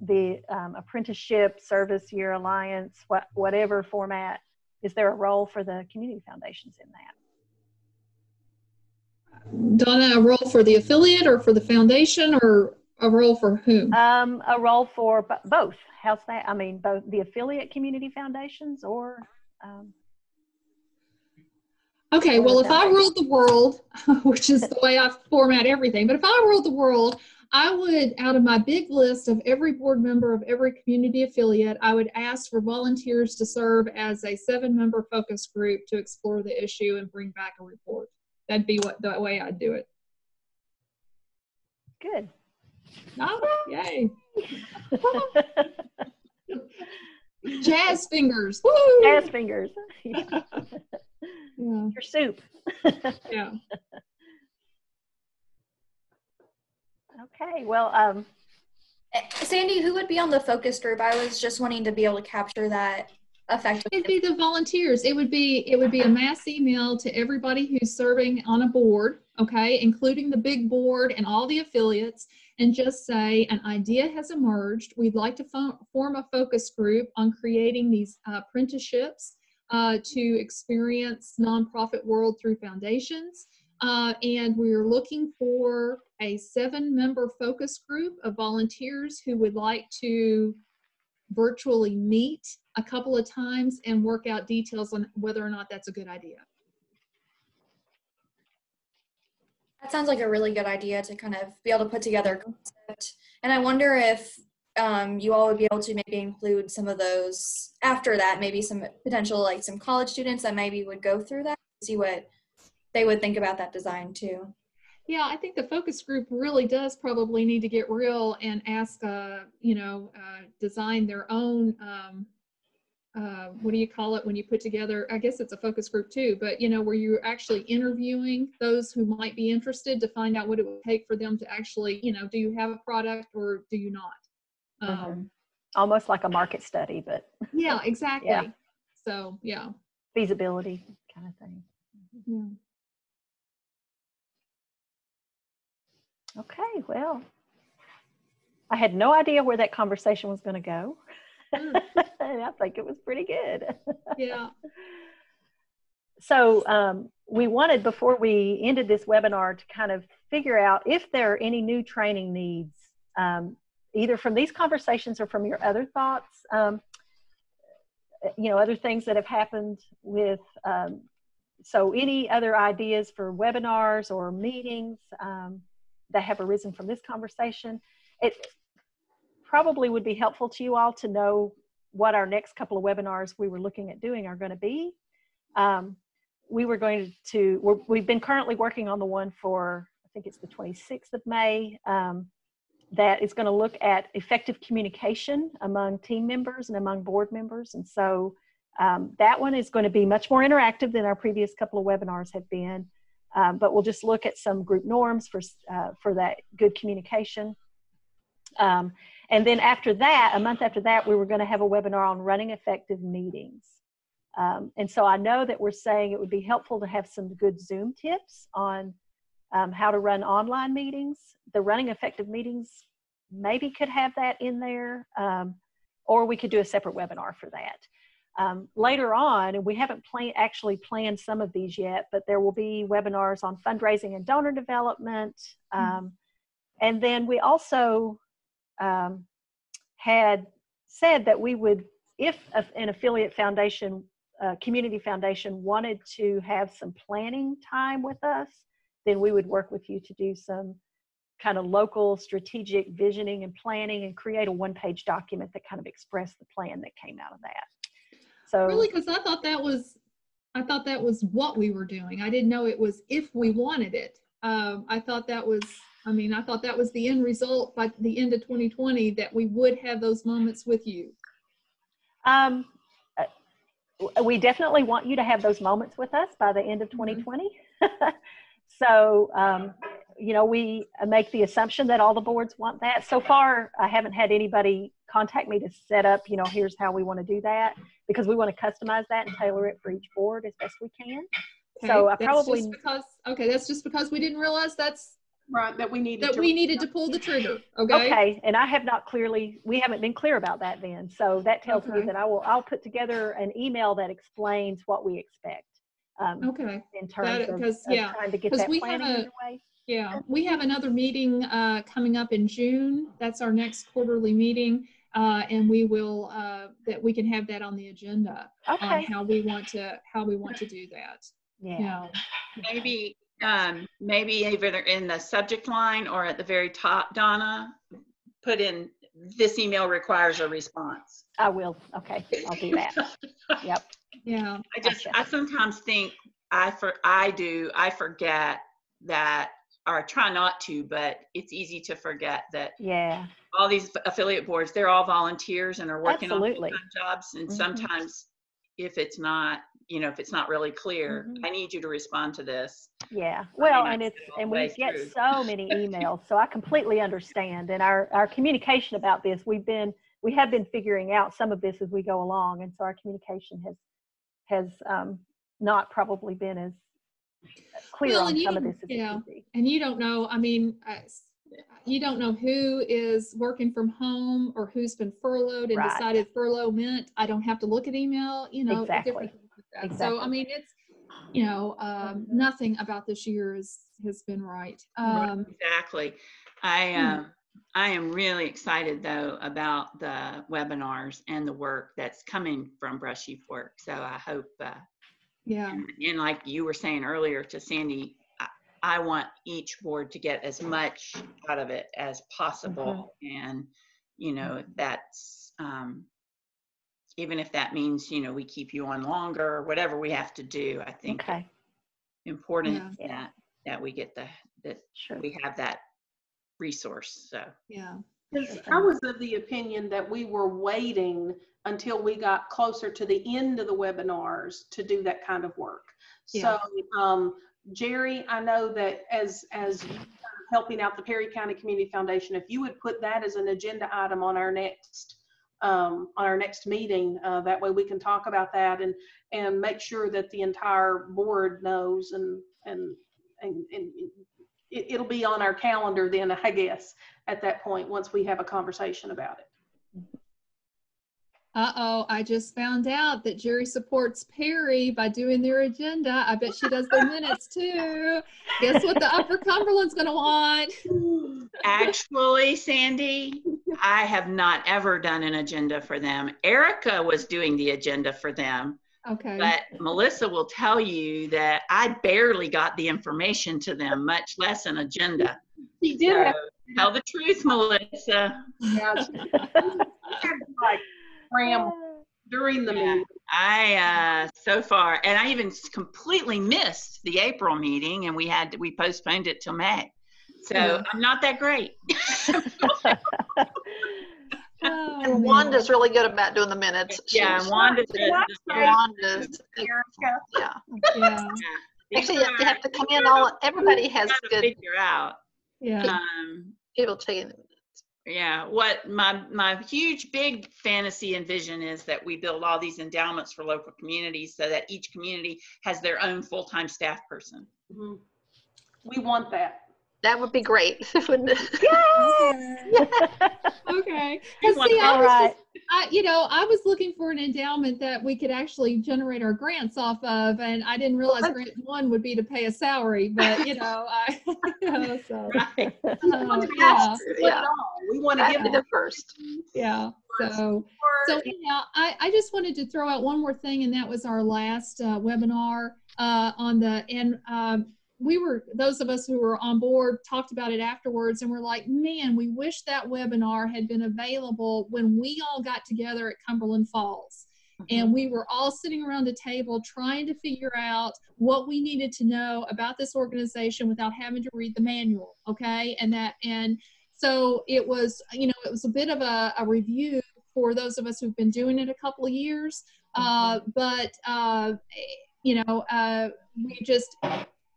the um, apprenticeship service year alliance, what, whatever format? Is there a role for the community foundations in that? Donna a role for the affiliate or for the foundation or a role for whom Um, a role for b- both. How's that? I mean, both the affiliate community foundations or, um, Okay, well, if I ruled the world, which is the way I format everything, but if I ruled the world, I would, out of my big list of every board member of every community affiliate, I would ask for volunteers to serve as a seven member focus group to explore the issue and bring back a report. That'd be what the way I'd do it. good. Oh, yay. Jazz fingers. Woo! Jazz fingers. Yeah. Yeah, Your soup. yeah. Okay, well, um, Eh, Sandy, who would be on the focus group? I was just wanting to be able to capture that It'd be the volunteers. It would be, it would be a mass email to everybody who's serving on a board, okay, including the big board and all the affiliates, and just say, an idea has emerged. We'd like to fo- form a focus group on creating these uh, apprenticeships uh, to experience nonprofit world through foundations. Uh, and we're looking for a seven-member focus group of volunteers who would like to virtually meet a couple of times and work out details on whether or not that's a good idea. That sounds like a really good idea to kind of be able to put together a concept. And I wonder if um, you all would be able to maybe include some of those after that, maybe some potential like some college students that maybe would go through that, see what they would think about that design too. Yeah, I think the focus group really does probably need to get real and ask, uh, you know, uh, design their own, um, uh, what do you call it when you put together, I guess it's a focus group too, but you know, where you're actually interviewing those who might be interested to find out what it would take for them to actually, you know, do you have a product or do you not? Um, almost like a market study, but yeah, exactly. Yeah. So, yeah. feasibility kind of thing. yeah. Okay, well, I had no idea where that conversation was going to go. Mm. and I think it was pretty good. Yeah. So um, we wanted, before we ended this webinar, to kind of figure out if there are any new training needs, um, either from these conversations or from your other thoughts. Um, you know, other things that have happened with. Um, so, any other ideas for webinars or meetings um, that have arisen from this conversation? It probably would be helpful to you all to know what our next couple of webinars we were looking at doing are going to be. Um, we were going to, we're, we've been currently working on the one for, I think it's the 26th of May, um, that is going to look at effective communication among team members and among board members. And so um, that one is going to be much more interactive than our previous couple of webinars have been. Um, but we'll just look at some group norms for, uh, for that good communication. Um, and then after that, a month after that, we were going to have a webinar on running effective meetings. Um, and so I know that we're saying it would be helpful to have some good Zoom tips on um, how to run online meetings. The running effective meetings maybe could have that in there, um, or we could do a separate webinar for that. Um, later on, and we haven't plan- actually planned some of these yet, but there will be webinars on fundraising and donor development. Um, and then we also um, had said that we would, if a, an affiliate foundation, uh, community foundation wanted to have some planning time with us, then we would work with you to do some kind of local strategic visioning and planning and create a one page document that kind of expressed the plan that came out of that. So Really, because I thought that was, I thought that was what we were doing. I didn't know it was if we wanted it. Um, I thought that was, I mean, I thought that was the end result by the end of 2020 that we would have those moments with you. Um, uh, we definitely want you to have those moments with us by the end of Mm-hmm. 2020. so, um, you know, we make the assumption that all the boards want that. So far, I haven't had anybody contact me to set up, you know, here's how we want to do that because we want to customize that and tailor it for each board as best we can. So I that's probably just because, okay, that's just because we didn't realize that's, Right, that we needed that to. we needed to pull the trigger, okay? Okay, and I have not clearly, we haven't been clear about that then. So that tells me that I will, I'll put together an email that explains what we expect. Um, Okay, in terms of, 'cause, of yeah, trying to get 'cause that planning a- underway. yeah. We have another meeting uh, coming up in June. That's our next quarterly meeting. Uh, And we will, uh, that we can have that on the agenda on Okay, how we want to, how we want to do that. yeah, Yeah. Maybe, um, maybe either in the subject line or at the very top, Donna, put in, this email requires a response. I will. Okay, I'll do that. Yep. Yeah. I just, Gotcha. I sometimes think I for, I do, I forget that or try not to, but it's easy to forget that Yeah. all these affiliate boards, they're all volunteers and are working Absolutely. on jobs. And Mhm. sometimes if it's not, you know, if it's not really clear, Mhm. I need you to respond to this. Yeah, well, and it's, and we get through. so many emails, so I completely understand. And our, our communication about this, we've been, we have been figuring out some of this as we go along. And so our communication has, has um, not probably been as clear Well, on and you some of don't- this as yeah. and you don't know i mean uh, you don't know who is working from home or who's been furloughed and Right. decided furlough meant i don't have to look at email you know Exactly. different like that. so i mean it's you know um, nothing about this year is, has been right Right, um, Exactly. I, Hmm. um, I am really excited though about the webinars and the work that's coming from Brushy Fork. So I hope, uh, yeah and, and like you were saying earlier to Sandy, I, I want each board to get as much out of it as possible. And, you know, that's, um, even if that means, you know, we keep you on longer or whatever we have to do, I think Okay, important Yeah. that, that we get the, that sure. we have that resource, so. yeah I was of the opinion that we were waiting until we got closer to the end of the webinars to do that kind of work. Yeah. So, um, Jerry, I know that as, as helping out the Perry County Community Foundation, if you would put that as an agenda item on our next, um, on our next meeting, uh, that way we can talk about that and, and make sure that the entire board knows and, and, and, and it'll be on our calendar then, I guess, at that point, once we have a conversation about it. uh-oh i just found out that jerry supports perry by doing their agenda i bet she does the minutes too guess what the upper cumberland's going to want Actually, Sandy, I have not ever done an agenda for them. Erica was doing the agenda for them, okay but Melissa will tell you that I barely got the information to them, much less an agenda. She did So have, tell the truth, Melissa. yeah, she had to, like cram during the Yeah. meeting. I uh so far, and I even completely missed the April meeting, and we had we postponed it till May. So Yeah. I'm not that great. Oh, And man. Wanda's really good about doing the minutes. yeah, She's- and Wanda does That's. Wanda's, Erica. yeah. yeah Actually, you have to- come in all, everybody has Gotta good figure out. Yeah Um, people taking the minutes. yeah, what my my huge big fantasy and vision is that we build all these endowments for local communities so that each community has their own full time staff person. Mhm. We want that. That would be great. wouldn't it? okay We 'Cause want see, I All was right. just- I, you know, I was looking for an endowment that we could actually generate our grants off of, and I didn't realize What? grant one would be to pay a salary. But you know, I, you know, so Right. uh, We yeah, want it Yeah. all. We want to give it the first. yeah. So, so anyhow, I, I just wanted to throw out one more thing, and that was our last uh, webinar uh, on the and um, we were those of us who were on board talked about it afterwards, and we're like, man, we wish that webinar had been available when we all got together at Cumberland Falls. And we were all sitting around a table trying to figure out what we needed to know about this organization without having to read the manual. Okay. And that, and so it was, you know, it was a bit of a, a review for those of us who've been doing it a couple of years. Uh, but, uh, you know, uh, we just,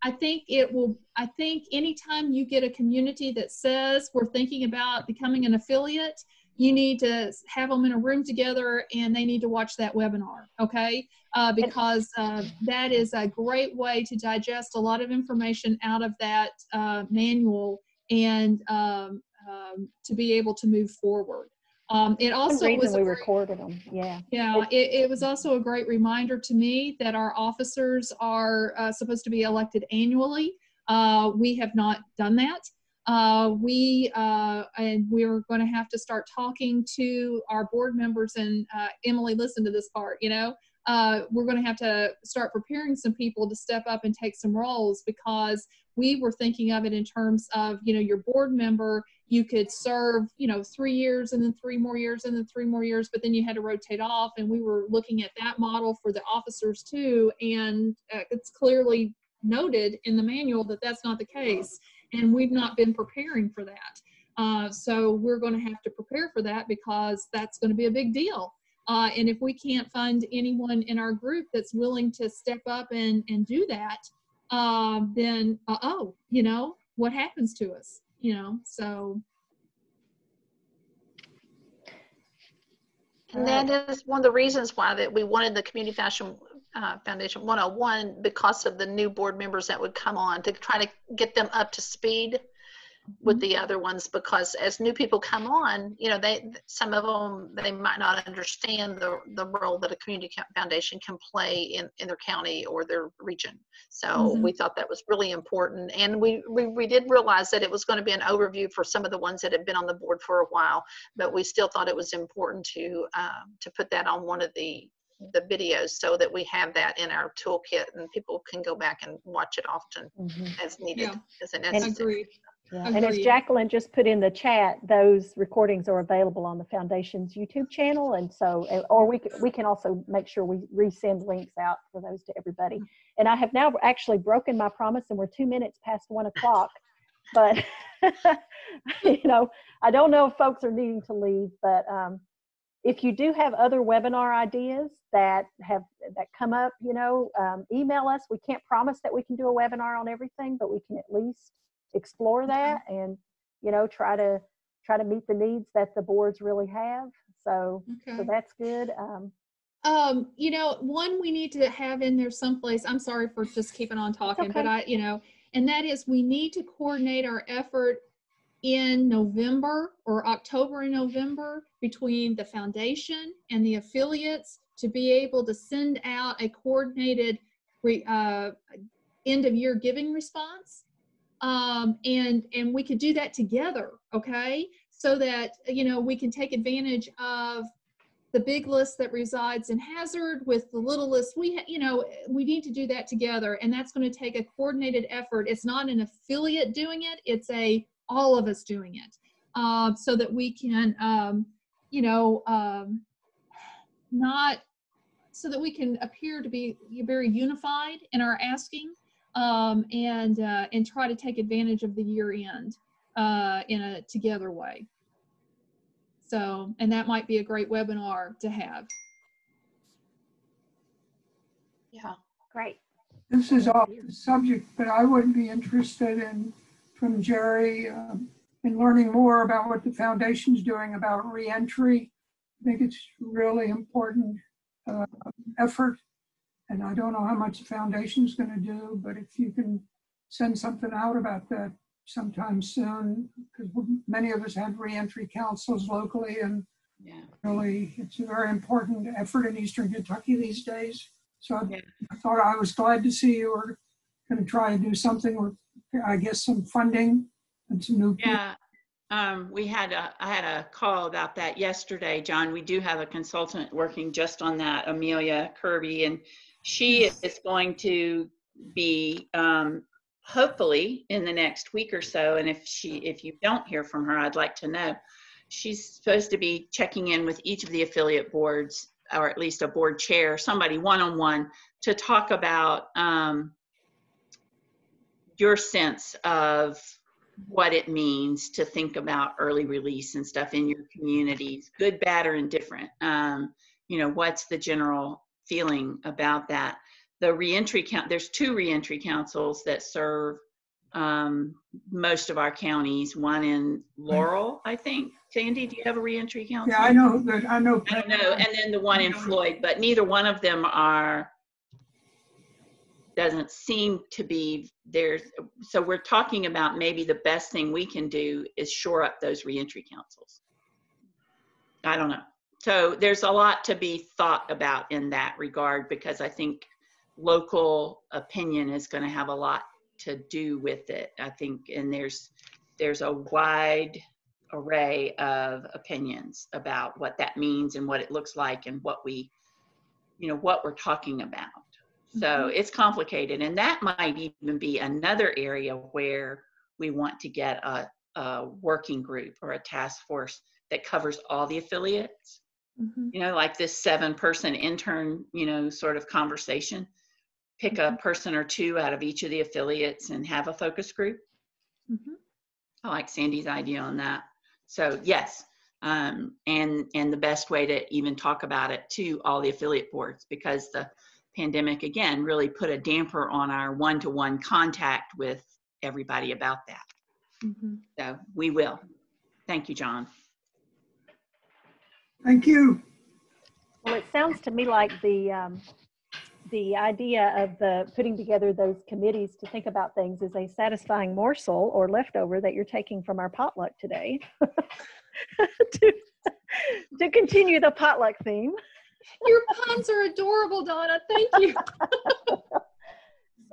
I think it will, I think anytime you get a community that says we're thinking about becoming an affiliate, you need to have them in a room together and they need to watch that webinar, okay? Uh, because uh, that is a great way to digest a lot of information out of that uh, manual and um, um, to be able to move forward. Um, it also was reason we great- recorded them, yeah. yeah, it, it was also a great reminder to me that our officers are uh, supposed to be elected annually. Uh, we have not done that. Uh, we uh, and we're going to have to start talking to our board members and uh, Emily, listen to this part. You know, uh, we're going to have to start preparing some people to step up and take some roles because we were thinking of it in terms of you know your board member you could serve you know three years and then three more years and then three more years but then you had to rotate off and we were looking at that model for the officers too and uh, it's clearly noted in the manual that that's not the case and we've not been preparing for that. Uh, so we're going to have to prepare for that because that's going to be a big deal. Uh, and if we can't find anyone in our group that's willing to step up and, and do that, uh, then uh oh, you know, what happens to us? You know, so. And that is one of the reasons why that we wanted the Community Fashion uh, Foundation 101 because of the new board members that would come on to try to get them up to speed with the other ones because as new people come on you know they some of them they might not understand the the role that a community foundation can play in in their county or their region so Mhm. we thought that was really important and we, we we did realize that it was going to be an overview for some of the ones that had been on the board for a while but we still thought it was important to um, to put that on one of the the videos so that we have that in our toolkit and people can go back and watch it often Mhm. as needed Yeah. as it necessary. agreed. Yeah, And as Jacqueline just put in the chat, those recordings are available on the foundation's YouTube channel. And so, or we, can- we can also make sure we resend links out for those to everybody. And I have now actually broken my promise and we're two minutes past one o'clock. But, you know, I don't know if folks are needing to leave, but um, if you do have other webinar ideas that have, that come up, you know, um, email us. We can't promise that we can do a webinar on everything, but we can at least explore that and you know try to try to meet the needs that the boards really have so so that's good um Um, you know, one we need to have in there someplace. I'm sorry for just keeping on talking, but. I, you know, and that is we need to coordinate our effort in November or October and November between the foundation and the affiliates to be able to send out a coordinated re, uh, end of year giving response. Um, and and we could do that together, okay? So that you know we can take advantage of the big list that resides in Hazard with the little list we, you know, we need to do that together, and that's going to take a coordinated effort. It's not an affiliate doing it; it's a all of us doing it, uh, so that we can, um, you know, um, not so that we can appear to be very unified in our asking, um, and uh, and try to take advantage of the year end uh, in a together way. So, and that might be a great webinar to have. Yeah. great This is off the subject, but I would be interested in, from Jerry, um, in learning more about what the foundation's doing about reentry. I think it's really important uh, effort. And I don't know how much the foundation's going to do, but if you can send something out about that sometime soon, because many of us have reentry councils locally and Yeah. really, it's a very important effort in Eastern Kentucky these days. So I- Yeah. I thought I was glad to see you were going to try to do something with, I guess, some funding and some new people. Yeah, um, we had a, I had a call about that yesterday, John. We do have a consultant working just on that, Amelia Kirby, and she is going to be, um, hopefully in the next week or so. And if she, if you don't hear from her, I'd like to know. She's supposed to be checking in with each of the affiliate boards, or at least a board chair, somebody one-on-one, to talk about, um, your sense of what it means to think about early release and stuff in your communities, good, bad, or indifferent. Um, you know, what's the general feeling about that? The reentry count, there's two reentry councils that serve um, most of our counties, one in Laurel, I think. Sandy, do you have a reentry council? Yeah, I know that, I know. I don't know, and then the one in Floyd, but neither one of them are, doesn't seem to be there. so we're talking about maybe the best thing we can do is shore up those reentry councils. I don't know. So there's a lot to be thought about in that regard because I think local opinion is going to have a lot to do with it. I think, and there's, there's a wide array of opinions about what that means and what it looks like and what we, you know, what we're talking about. So mm-hmm. it's complicated, and that might even be another area where we want to get a, a working group or a task force that covers all the affiliates. Mhm. You know, like this seven-person intern, you know, sort of conversation. Pick a person or two out of each of the affiliates and have a focus group Mhm. I like Sandy's idea on that. So yes, um, and and the best way to even talk about it to all the affiliate boards because the pandemic again really put a damper on our one-to-one contact with everybody about that. Mhm. So we will. Thank you, John. Thank you. Well, it sounds to me like the, um, the idea of the putting together those committees to think about things is a satisfying morsel or leftover that you're taking from our potluck today to, to continue the potluck theme. Your puns are adorable, Donna. Thank you.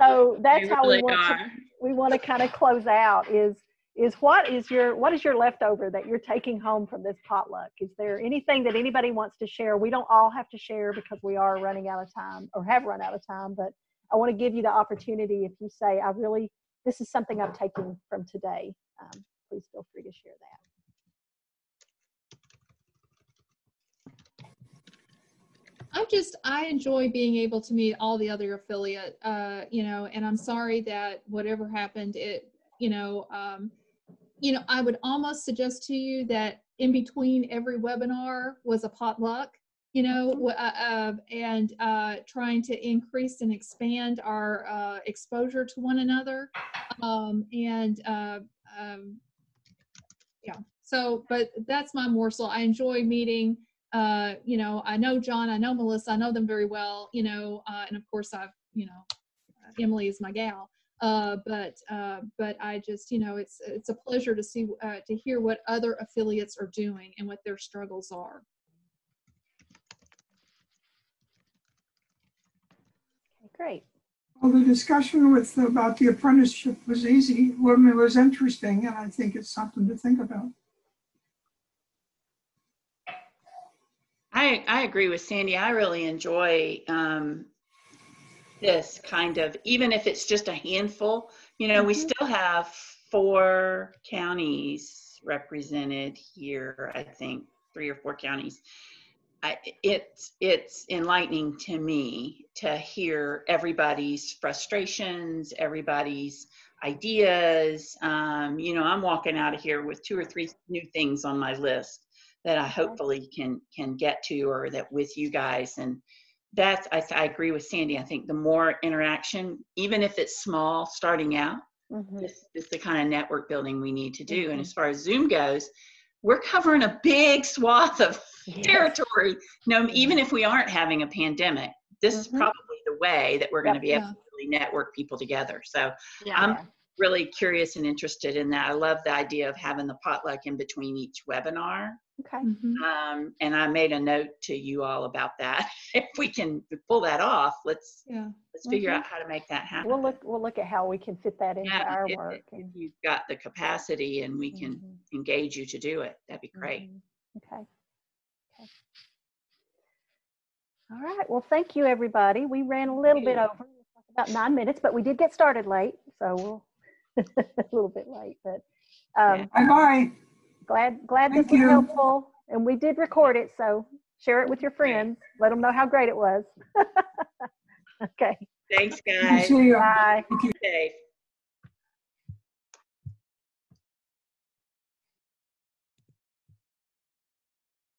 So that's They how we really want to, we want to kind of close out is, is what is your, what is your leftover that you're taking home from this potluck? Is there anything that anybody wants to share? We don't all have to share because we are running out of time or have run out of time, but I want to give you the opportunity if you say, I really, this is something I'm taking from today. Um, please feel free to share that. I'm just I enjoy being able to meet all the other affiliate, uh, you know, and I'm sorry that whatever happened, it, you know, um, you know, I would almost suggest to you that in between every webinar was a potluck, you know, uh, uh, and uh, trying to increase and expand our uh, exposure to one another, um, and uh, um, yeah. So, but that's my morsel. I enjoy meeting uh, you know, I know John, I know Melissa, I know them very well, you know, uh, and of course I've, you know, Emily is my gal. Uh, but uh, but I just, you know, it's it's a pleasure to see uh, to hear what other affiliates are doing and what their struggles are. Okay, great. Well, the discussion with, about the apprenticeship was easy, well, it was interesting, and I think it's something to think about. I, I agree with Sandy. I really enjoy um, this kind of, even if it's just a handful, you know, we Mhm. still have four counties represented here, I think, three or four counties. I, it's it's enlightening to me to hear everybody's frustrations, everybody's ideas. Um, you know, I'm walking out of here with two or three new things on my list that I hopefully can can get to, or that with you guys. And that's I, I agree with Sandy. I think the more interaction, even if it's small, starting out, Mhm. this is the kind of network building we need to do. And Mhm. as far as Zoom goes, we're covering a big swath of Yes. territory. No, even if we aren't having a pandemic, this is Mhm. probably the way that we're going to be able Yeah. to really network people together. So Yeah. I'm Yeah. Really curious and interested in that. I love the idea of having the potluck in between each webinar. Okay. Mhm. Um, and I made a note to you all about that. if we can pull that off, let's Yeah. let's figure Mhm. out how to make that happen. We'll look, we'll look at how we can fit that into Yeah, our if- work. if and- you've got the capacity and we can Mhm. engage you to do it, that'd be great. Mhm. Okay. Okay. All right. Well, thank you, everybody. We ran a little bit over, about nine minutes, but we did get started late, so we'll a little bit late. But um, Bye-bye. glad glad this Thank was you. helpful, and we did record it, so share it with your friends. Let them know how great it was. okay. Thanks, guys. see you. Bye. Be safe.